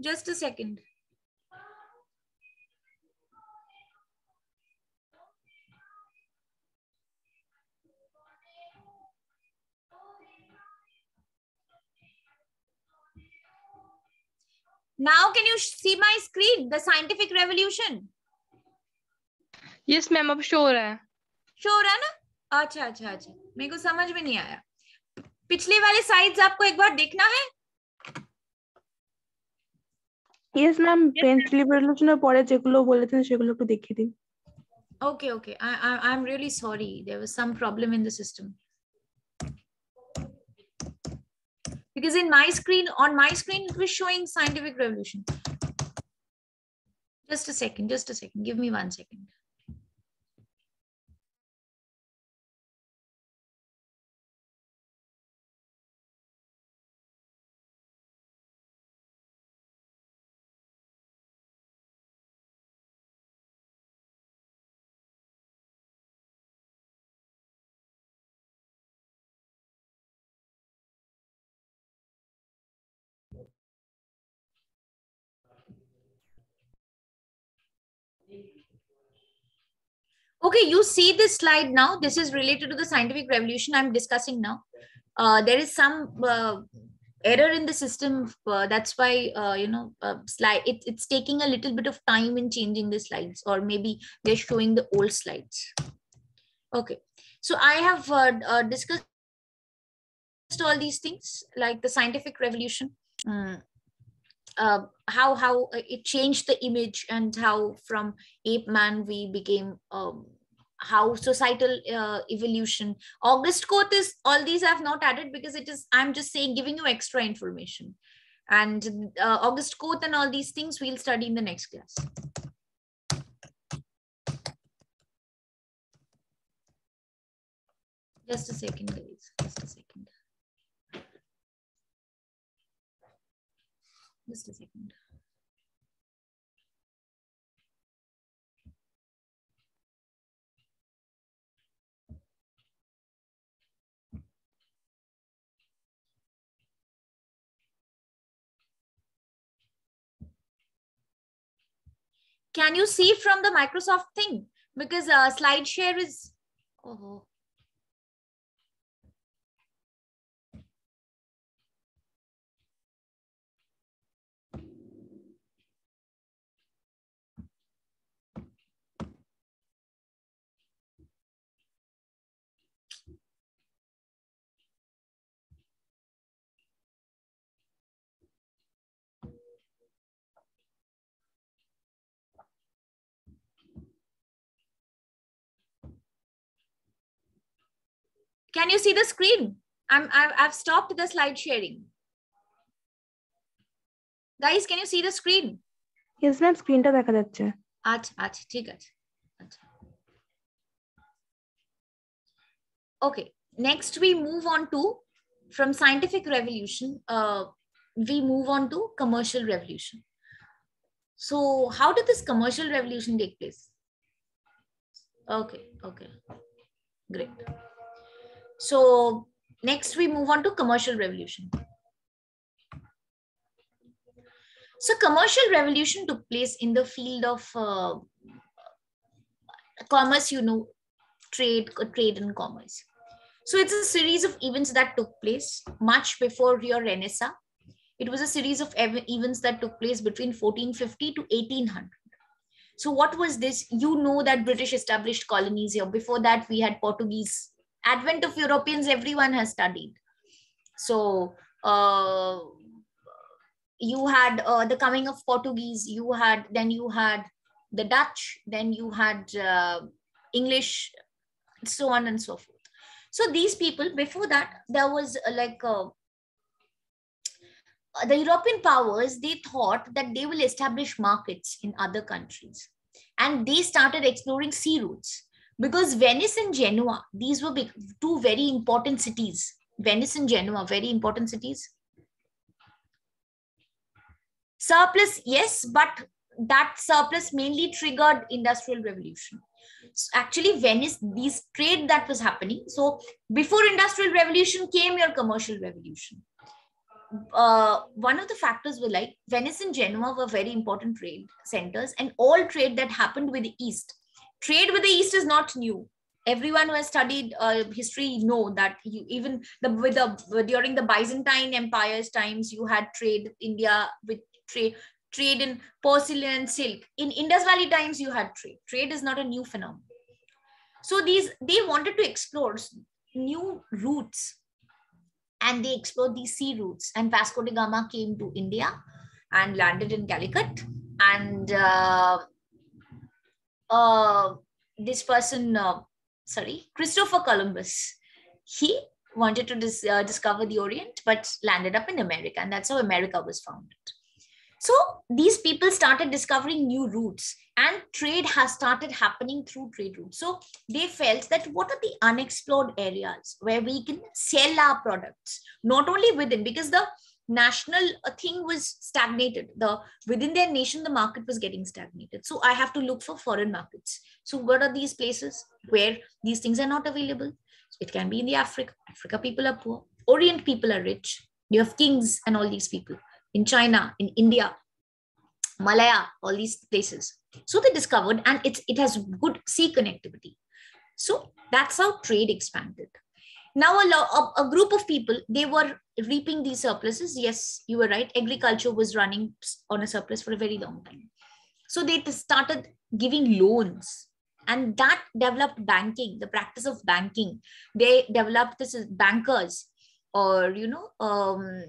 Just a second. Now can you see my screen, the scientific revolution? Yes, ma'am, अब sure है. Sure है अच्छा अच्छा अच्छा मेरे को समझ में नहीं आया पिछले वाले साइड्स आपको एक बार देखना है ইয়েস ম্যাম পেন স্লিপ রেজলিউশনের পরে যেগুলো বলেছেন সেগুলো একটু দেখিয়ে দিন Okay, okay. I, I, I'm really sorry. There was some problem in the system. Because in my screen, on my screen, it was showing scientific revolution. Just a second, just a second. Give me one second. Okay, you see this slide now. This is related to the scientific revolution I'm discussing now. Uh, there is some uh, error in the system. Uh, that's why, uh, you know, uh, slide it, it's taking a little bit of time in changing the slides, or maybe they're showing the old slides. Okay, so I have uh, discussed all these things like the scientific revolution. Mm. Uh, how how uh, it changed the image and how from ape man we became um, how societal uh, evolution. Auguste Comte is all these i've not added because it is i'm just saying giving you extra information. And uh, Auguste Comte and all these things we'll study in the next class. Just a second guys. Just a second just a second. Can you see from the microsoft thing? Because uh, slide share is oh Can you see the screen? I'm, I've, I've stopped the slide sharing. Guys, can you see the screen? Yes ma'am স্ক্রিনটা দেখা যাচ্ছে আচ্ছা আচ্ছা ঠিক আছে আচ্ছা okay next we move on to from scientific revolution uh, we move on to commercial revolution so how did this commercial revolution take place okay okay great so next we move on to commercial revolution. So commercial revolution took place in the field of uh, commerce you know trade trade and commerce. So it's a series of events that took place much before your renaissance. It was a series of ev- events that took place between 1450 to 1800 so what was this? You know that british established colonies here. Before that we had portuguese advent of europeans everyone has studied. So uh, you had uh, the coming of portuguese you had then you had the dutch then you had uh, english so on and so forth. So these people before that there was uh, like uh, the european powers they thought that they will establish markets in other countries. And they started exploring sea routes because venice and genoa these were big, two very important cities. Venice and genoa very important cities. Surplus yes but that surplus mainly triggered industrial revolution. So actually venice these trade that was happening. So before industrial revolution came your commercial revolution. Uh, one of the factors were like venice and genoa were very important trade centers and all trade that happened with the east trade with the east is not new. Everyone who has studied uh, history know that you even the with the during the byzantine empire's times you had trade india with trade trade in porcelain silk. In indus valley times you had trade. Trade is not a new phenomenon. So these they wanted to explore new routes. And they explored these sea routes. And vasco da gama came to india and landed in calicut. And uh, uh, this person uh, sorry christopher columbus he wanted to dis- uh, discover the orient but landed up in america and that's how america was founded so these people started discovering new routes and trade has started happening through trade routes. So they felt that what are the unexplored areas where we can sell our products, not only within, because the national thing was stagnated. The within their nation, the market was getting stagnated. So I have to look for foreign markets. So what are these places where these things are not available? It can be in the Africa. Africa people are poor. Orient people are rich. You have kings and all these people in China, in India, Malaya, all these places. So they discovered, and it's it has good sea connectivity. So that's how trade expanded. Now a, lo- a, a group of people they were reaping these surpluses. Yes, you were right. Agriculture was running on a surplus for a very long time. So they started giving loans and that developed banking the practice of banking they developed this bankers or you know um,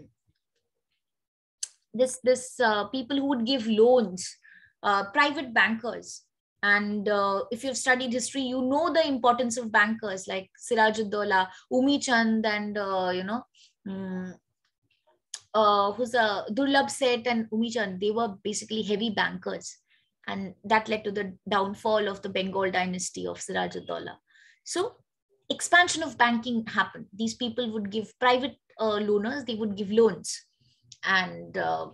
this this uh, people who would give loans uh, private bankers and uh, if you've studied history you know the importance of bankers like sirajuddaulah umi chand and uh, you know um, uh, who's a durlab Seth and umi chand they were basically heavy bankers. And that led to the downfall of the bengal dynasty of sirajuddaulah so expansion of banking happened. These people would give private uh, loaners they would give loans. And uh,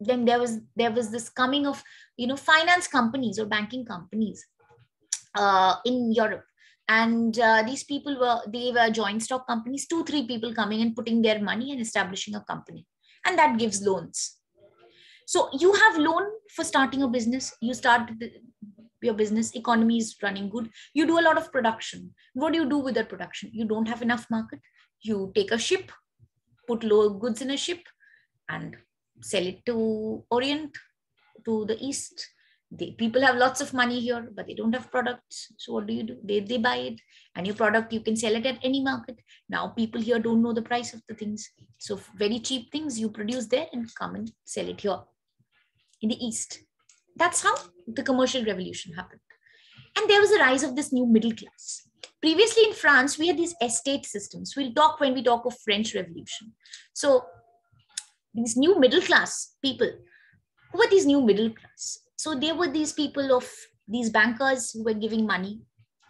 then there was there was this coming of you know finance companies or banking companies uh, in Europe, and uh, these people were they were joint stock companies, two three people coming and putting their money and establishing a company, and that gives loans. So you have loan for starting a business. You start your business. Economy is running good. You do a lot of production. What do you do with that production? You don't have enough market. You take a ship put low goods in a ship and sell it to Orient, to the East. They, people have lots of money here, but they don't have products. So what do you do? They, they buy it and your product, you can sell it at any market. Now people here don't know the price of the things. So very cheap things you produce there and come and sell it here in the East. That's how the commercial revolution happened. And there was a rise of this new middle class. Previously in France, we had these estate systems. We'll talk when we talk of French Revolution. So these new middle class people. Who were these new middle class? So they were these people of these bankers who were giving money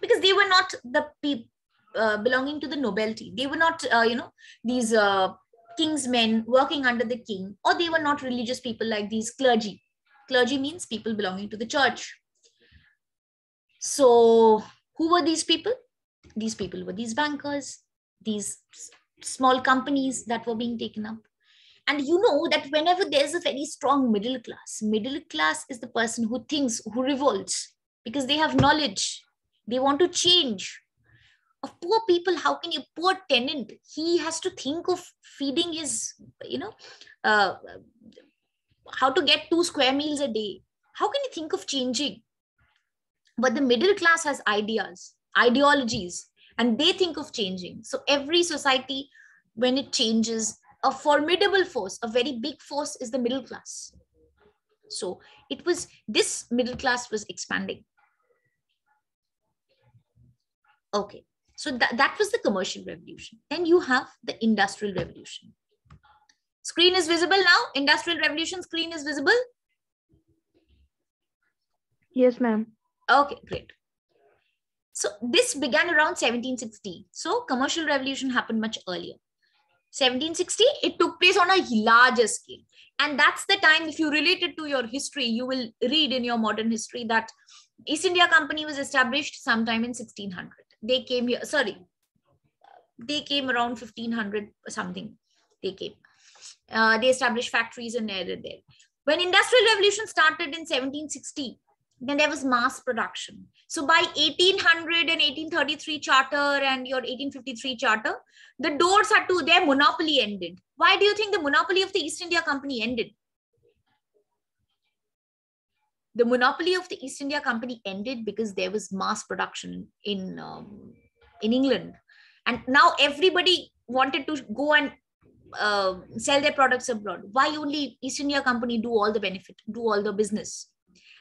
because they were not the people uh, belonging to the nobility. They were not, uh, you know, these uh, king's men working under the king, or they were not religious people like these clergy. Clergy means people belonging to the church. So, who were these people? These people were these bankers, these small companies that were being taken up and you know that whenever there's a very strong middle class middle class is the person who thinks who revolts because they have knowledge. They want to change. Of poor people how can a poor tenant he has to think of feeding his you know uh, how to get two square meals a day. How can he think of changing? But the middle class has ideas ideologies and they think of changing. So every society when it changes a formidable force, a very big force is the middle class. So it was this middle class was expanding. Okay, so that, that was the commercial revolution. Then you have the industrial revolution. Screen is visible now. Industrial revolution screen is visible. Yes, ma'am. Okay, great. So this began around 1760. So commercial revolution happened much earlier. 1760 it took place on a larger scale. And that's the time if you relate it to your history you will read in your modern history that east india company was established sometime in 1600 they came here sorry they came around 1500 something they came. Uh, they established factories in there and there. When industrial revolution started in 1760 then there was mass production. So by 1800 and 1833 charter and your 1853 charter, the doors had to, their monopoly ended. Why do you think the monopoly of the East India Company ended? the monopoly of the East India Company ended because there was mass production in um, in England, and now everybody wanted to go and uh, sell their products abroad. Why only East India Company do all the benefit, do all the business?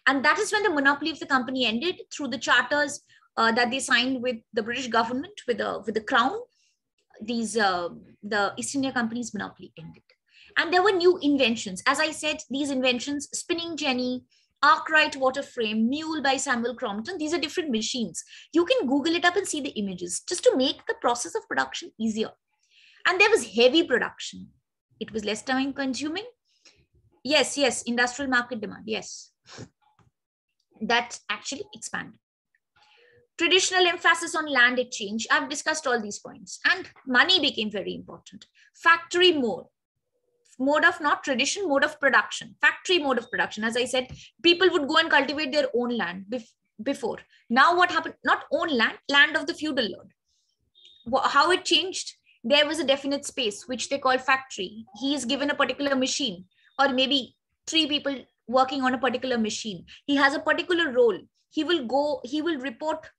And that is when the monopoly of the company ended through the charters uh, that they signed with the British government, with the with the crown. These uh, the East India Company's monopoly ended, and there were new inventions. As I said, these inventions: spinning jenny, Arkwright water frame, mule by Samuel Crompton. These are different machines. You can Google it up and see the images just to make the process of production easier. And there was heavy production. It was less time consuming. Yes, yes, industrial market demand. Yes. That actually expanded. Traditional emphasis on land it changed. I've discussed all these points. And money became very important. Factory mode mode of not tradition mode of production factory mode of production as i said people would go and cultivate their own land bef- before now what happened not own land land of the feudal lord how it changed there was a definite space which they call factory he is given a particular machine or maybe three people working on a particular machine he has a particular role he will go he will report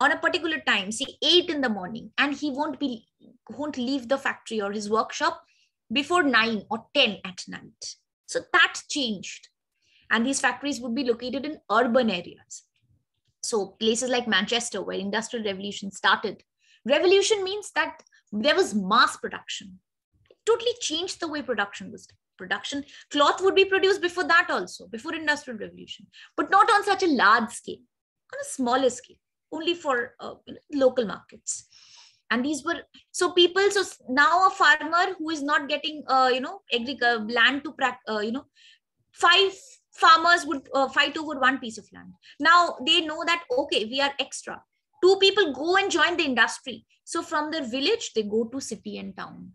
on a particular time say 8 in the morning and he won't be won't leave the factory or his workshop before 9 or 10 at night. So that changed. And these factories would be located in urban areas. So places like Manchester, where industrial revolution started. Revolution means that there was mass production. It totally changed the way production was done. Production, cloth would be produced before that also, before industrial revolution, but not on such a large scale, on a smaller scale, only for uh, local markets. And these were so people so now a farmer who is not getting uh, you know agric- uh, land to practice uh, you know five farmers would uh, fight over one piece of land. Now they know that okay we are extra. Two people go and join the industry. So from their village they go to city and town.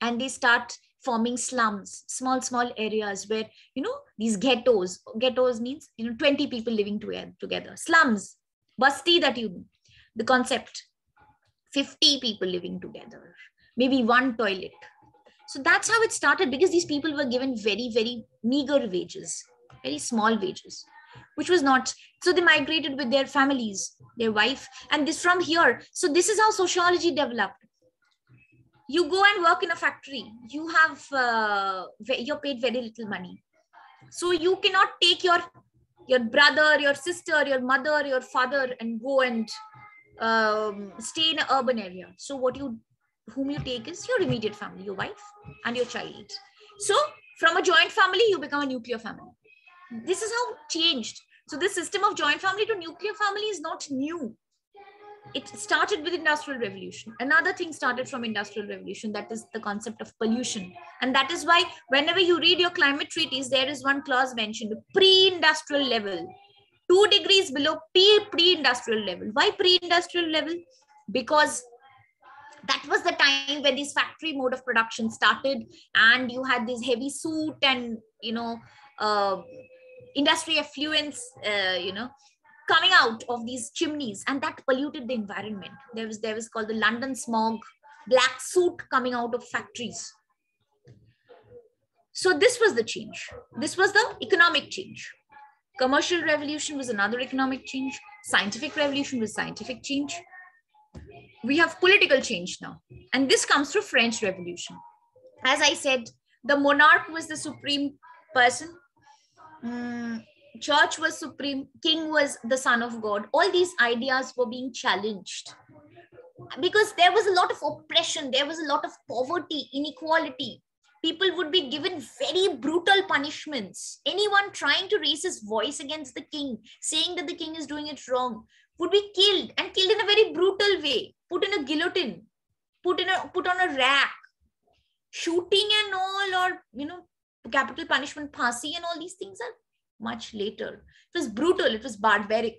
And they start forming slums small small areas where you know these ghettos ghettos means you know 20 people living together together slums basti that you the concept 50 people living together, maybe one toilet. So that's how it started because these people were given very, very meager wages, very small wages, which was not. So they migrated with their families, their wife, and this from here. So this is how sociology developed. You go and work in a factory. You have uh, you're paid very little money, so you cannot take your your brother, your sister, your mother, your father, and go and um, stay in an urban area. So what you whom you take is your immediate family, your wife and your child. So from a joint family, you become a nuclear family. This is how changed. So this system of joint family to nuclear family is not new. It started with industrial revolution. Another thing started from industrial revolution, that is the concept of pollution. And that is why whenever you read your climate treaties, there is one clause mentioned, pre-industrial level two degrees below pre-industrial level. Why pre-industrial level? Because that was the time when this factory mode of production started and you had this heavy suit and, you know, uh, industry effluents, uh, you know, coming out of these chimneys and that polluted the environment. There was, there was called the London smog, black soot coming out of factories. So this was the change. This was the economic change. Commercial revolution was another economic change. Scientific revolution was scientific change. We have political change now. And this comes through French Revolution. As I said, the monarch was the supreme person. Mm, church was supreme. King was the son of God. All these ideas were being challenged because there was a lot of oppression. There was a lot of poverty, inequality people would be given very brutal punishments. Anyone trying to raise his voice against the king, saying that the king is doing it wrong, would be killed and killed in a very brutal way, put in a guillotine, put in a put on a rack, shooting and all, or you know, capital punishment, pasi and all these things are much later. It was brutal, it was barbaric.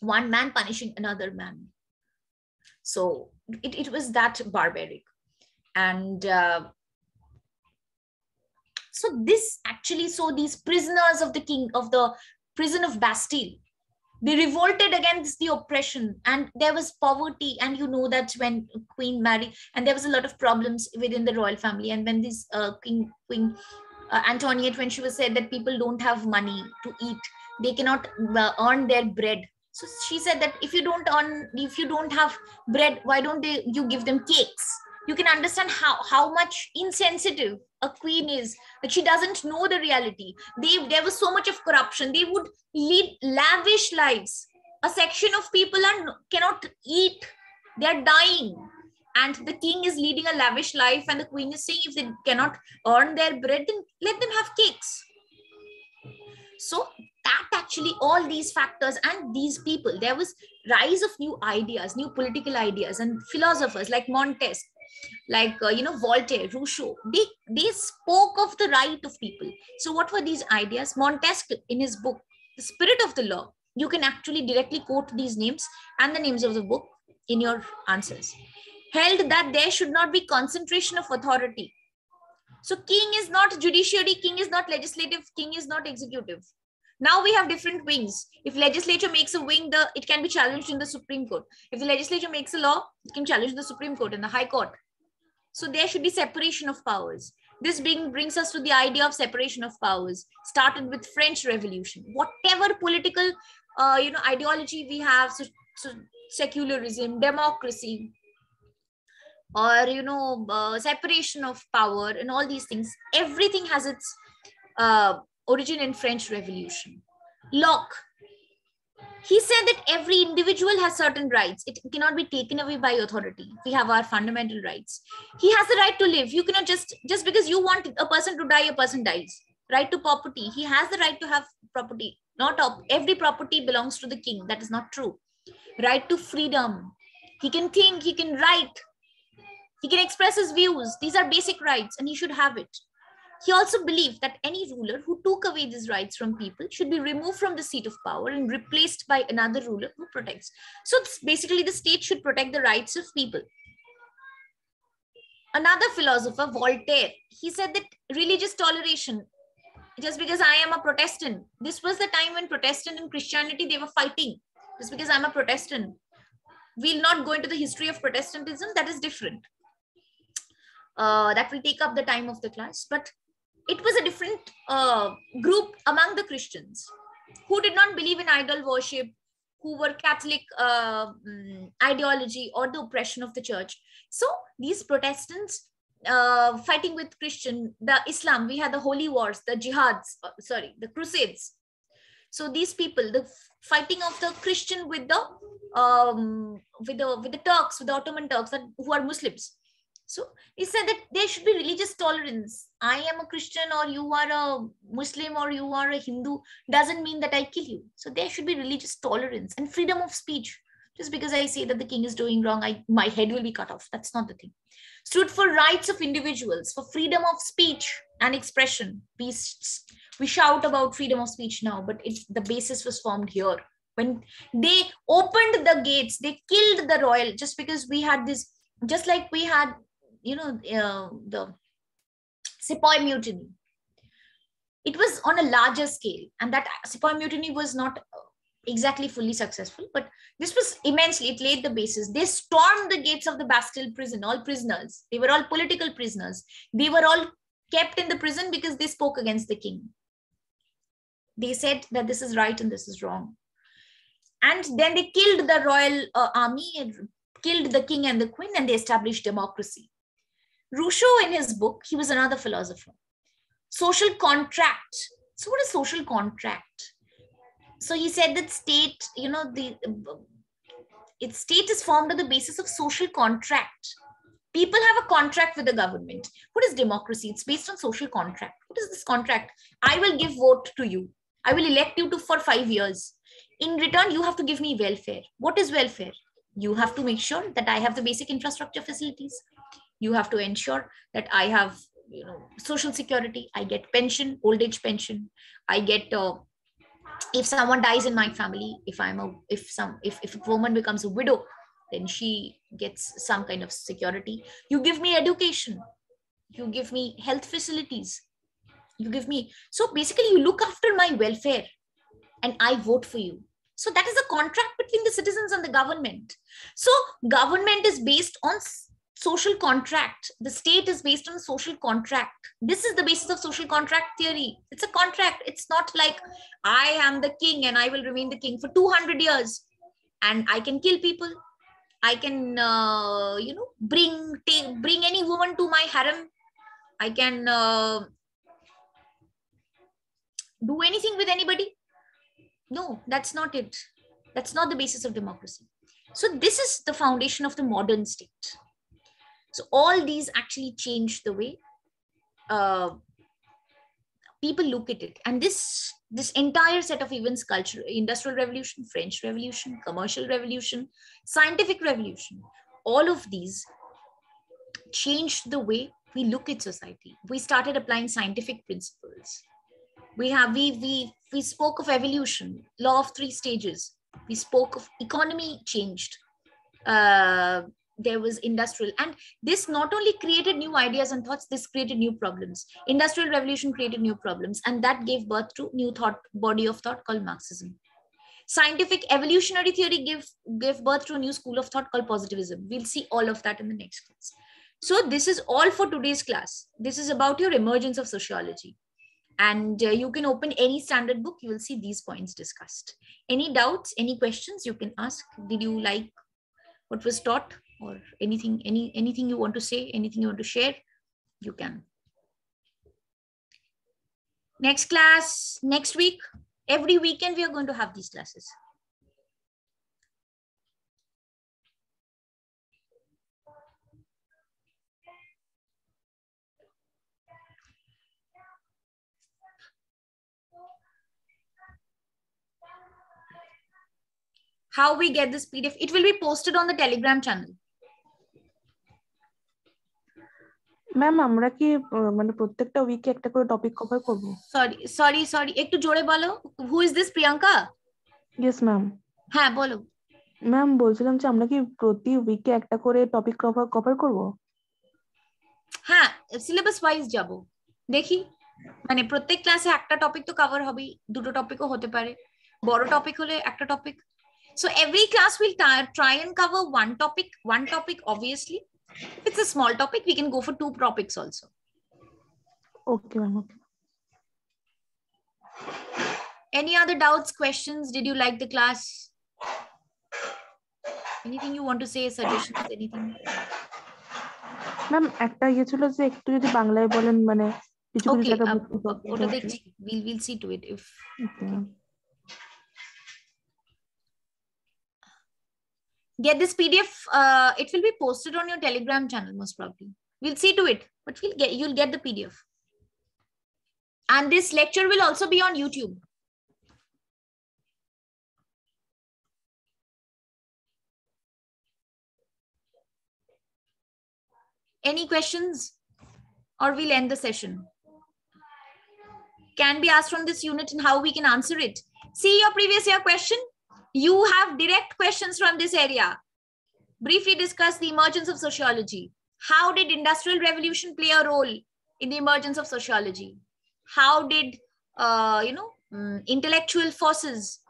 One man punishing another man. So it, it was that barbaric. And uh, so this actually so these prisoners of the king of the prison of bastille they revolted against the oppression and there was poverty and you know that when queen mary and there was a lot of problems within the royal family and when this uh, king queen uh, Antoinette when she was said that people don't have money to eat, they cannot uh, earn their bread. So she said that if you don't earn, if you don't have bread, why don't they you give them cakes? You can understand how how much insensitive a queen is that she doesn't know the reality. They there was so much of corruption. They would lead lavish lives. A section of people are cannot eat. They are dying and the king is leading a lavish life and the queen is saying if they cannot earn their bread then let them have cakes. So that actually all these factors and these people there was rise of new ideas new political ideas and philosophers like montesquieu like uh, you know voltaire rousseau they they spoke of the right of people. So what were these ideas? Montesquieu in his book the spirit of the law you can actually directly quote these names and the names of the book in your answers held that there should not be concentration of authority. So king is not judiciary, king is not legislative, king is not executive. Now we have different wings. If legislature makes a wing, the it can be challenged in the Supreme Court. If the legislature makes a law, it can challenge the Supreme Court and the High Court. So there should be separation of powers. This being, brings us to the idea of separation of powers, started with French Revolution. Whatever political, uh, you know, ideology we have, so, so secularism, democracy, or you know uh, separation of power and all these things everything has its uh, origin in french revolution. Locke he said that every individual has certain rights. It cannot be taken away by authority. We have our fundamental rights. He has the right to live. You cannot just just because you want a person to die a person dies. Right to property. He has the right to have property. Not every property belongs to the king. That is not true. Right to freedom. He can think he can write he can express his views. These are basic rights and he should have it. He also believed that any ruler who took away these rights from people should be removed from the seat of power and replaced by another ruler who protects. So basically, the state should protect the rights of people. Another philosopher, Voltaire, he said that religious toleration, just because I am a Protestant, this was the time when Protestant and Christianity, they were fighting. Just because I'm a Protestant, we'll not go into the history of Protestantism, that is different uh, that will take up the time of the class. But it was a different uh, group among the Christians who did not believe in idol worship, who were Catholic uh, um, ideology or the oppression of the church. So these Protestants uh, fighting with Christian, the Islam, we had the holy wars, the jihads, uh, sorry, the crusades. So these people, the fighting of the Christian with the um, with the with the Turks, with the Ottoman Turks, that, who are Muslims. So he said that there should be religious tolerance. I am a Christian or you are a Muslim or you are a Hindu doesn't mean that I kill you. So there should be religious tolerance and freedom of speech. Just because I say that the king is doing wrong, I, my head will be cut off. That's not the thing. Stood for rights of individuals, for freedom of speech and expression. We, we shout about freedom of speech now, but it, the basis was formed here. When they opened the gates, they killed the royal just because we had this, just like we had you know, uh, the Sepoy mutiny. It was on a larger scale, and that Sepoy mutiny was not exactly fully successful, but this was immensely, it laid the basis. They stormed the gates of the Bastille prison, all prisoners. They were all political prisoners. They were all kept in the prison because they spoke against the king. They said that this is right and this is wrong. And then they killed the royal uh, army and killed the king and the queen and they established democracy. Rousseau, in his book, he was another philosopher. Social contract. So, what is social contract? So he said that state, you know, the its state is formed on the basis of social contract. People have a contract with the government. What is democracy? It's based on social contract. What is this contract? I will give vote to you. I will elect you to for five years. In return, you have to give me welfare. What is welfare? You have to make sure that I have the basic infrastructure facilities you have to ensure that i have you know social security i get pension old age pension i get uh, if someone dies in my family if i'm a if some if, if a woman becomes a widow then she gets some kind of security. You give me education. You give me health facilities. You give me so basically you look after my welfare and i vote for you. So that is a contract between the citizens and the government. So government is based on social contract. The state is based on social contract. This is the basis of social contract theory. It's a contract. It's not like I am the king and I will remain the king for 200 years and I can kill people. I can, uh, you know, bring take, bring any woman to my harem. I can uh, do anything with anybody. No, that's not it. That's not the basis of democracy. So this is the foundation of the modern state. So all these actually change the way uh, people look at it. And this this entire set of events, culture, industrial revolution, French revolution, commercial revolution, scientific revolution, all of these changed the way we look at society. We started applying scientific principles. We have we we we spoke of evolution, law of three stages. We spoke of economy changed. Uh, there was industrial. And this not only created new ideas and thoughts this created new problems. Industrial revolution created new problems and that gave birth to new thought body of thought called marxism. Scientific evolutionary theory gave gave birth to a new school of thought called positivism. We'll see all of that in the next class. So this is all for today's class. This is about your emergence of sociology. And uh, you can open any standard book. You will see these points discussed. Any doubts any questions you can ask. Did you like what was taught or anything any anything you want to say anything you want to share you can. Next class next week every weekend we are going to have these classes. How we get this pdf it will be posted on the telegram channel ma'am আমরা কি মানে প্রত্যেকটা উইকে একটা করে topic cover করব? Sorry sorry sorry একটু জোরে বলো। Who is this Priyanka yes ma'am হ্যাঁ বলো। ম্যাম বলছিলাম যে আমরা কি প্রতি উইকে একটা করে টপিক কভার কভার করব? হ্যাঁ সিলেবাস ওয়াইজ যাব। দেখি। মানে প্রত্যেক ক্লাসে একটা টপিক তো কভার হবেই দুটো টপিকও হতে পারে। বড় টপিক হলে একটা topic so every class will and cover one topic one topic obviously if it's a small topic we can go for two topics also okay ma'am okay any other doubts questions did you like the class anything you want to say suggestions anything ma'am একটা ইয়ে ছিল যে একটু যদি বাংলায় বলেন মানে কিছু কিছু okay জায়গা uh, বুঝতে পারছি ওটা না। দেখছি we'll we'll see to it if get this pdf uh, it will be posted on your telegram channel most probably. We'll see to it but we'll get you'll get the pdf and this lecture will also be on youtube. Any questions? Or we'll end the session. Can be asked from this unit and how we can answer it. See your previous year question you have direct questions from this area. Briefly discuss the emergence of sociology. How did industrial revolution play a role in the emergence of sociology? How did, uh, you know, mm, intellectual forces?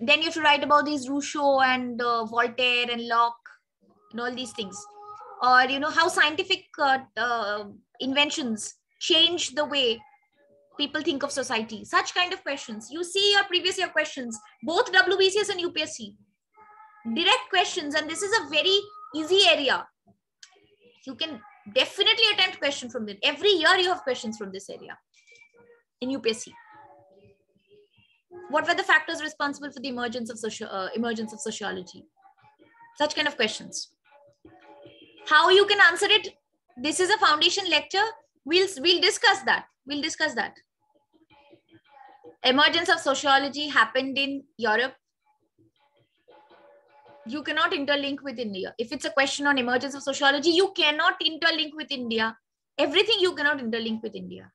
Then you have to write about these Rousseau and uh, Voltaire and Locke and all these things. Or, you know, how scientific uh, uh, inventions change the way people think of society. Such kind of questions. You see your previous year questions both wbcs and upsc direct questions and this is a very easy area. You can definitely attempt question from it every year you have questions from this area in upsc what were the factors responsible for the emergence of social uh, emergence of sociology? Such kind of questions. How you can answer it? This is a foundation lecture. We'll we'll discuss that. We'll discuss that emergence of sociology happened in europe. You cannot interlink with india. If it's a question on emergence of sociology you cannot interlink with india. Everything you cannot interlink with india.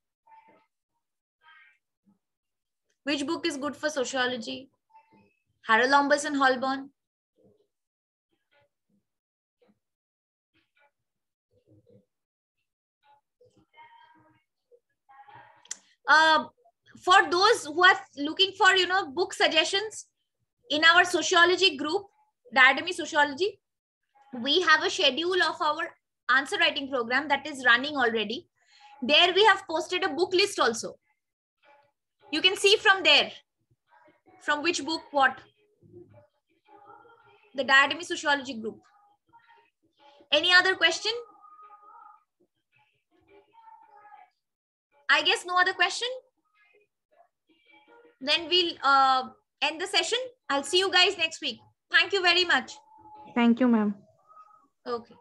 Which book is good for sociology? Haralambos and holborn. Uh, for those who are looking for you know book suggestions in our sociology group diademy sociology we have a schedule of our answer writing program that is running already. There we have posted a book list also. You can see from there, from which book what. The Diademy Sociology group. Any other question? I guess no other question. Then we'll uh, end the session. I'll see you guys next week. Thank you very much. Thank you, ma'am. Okay.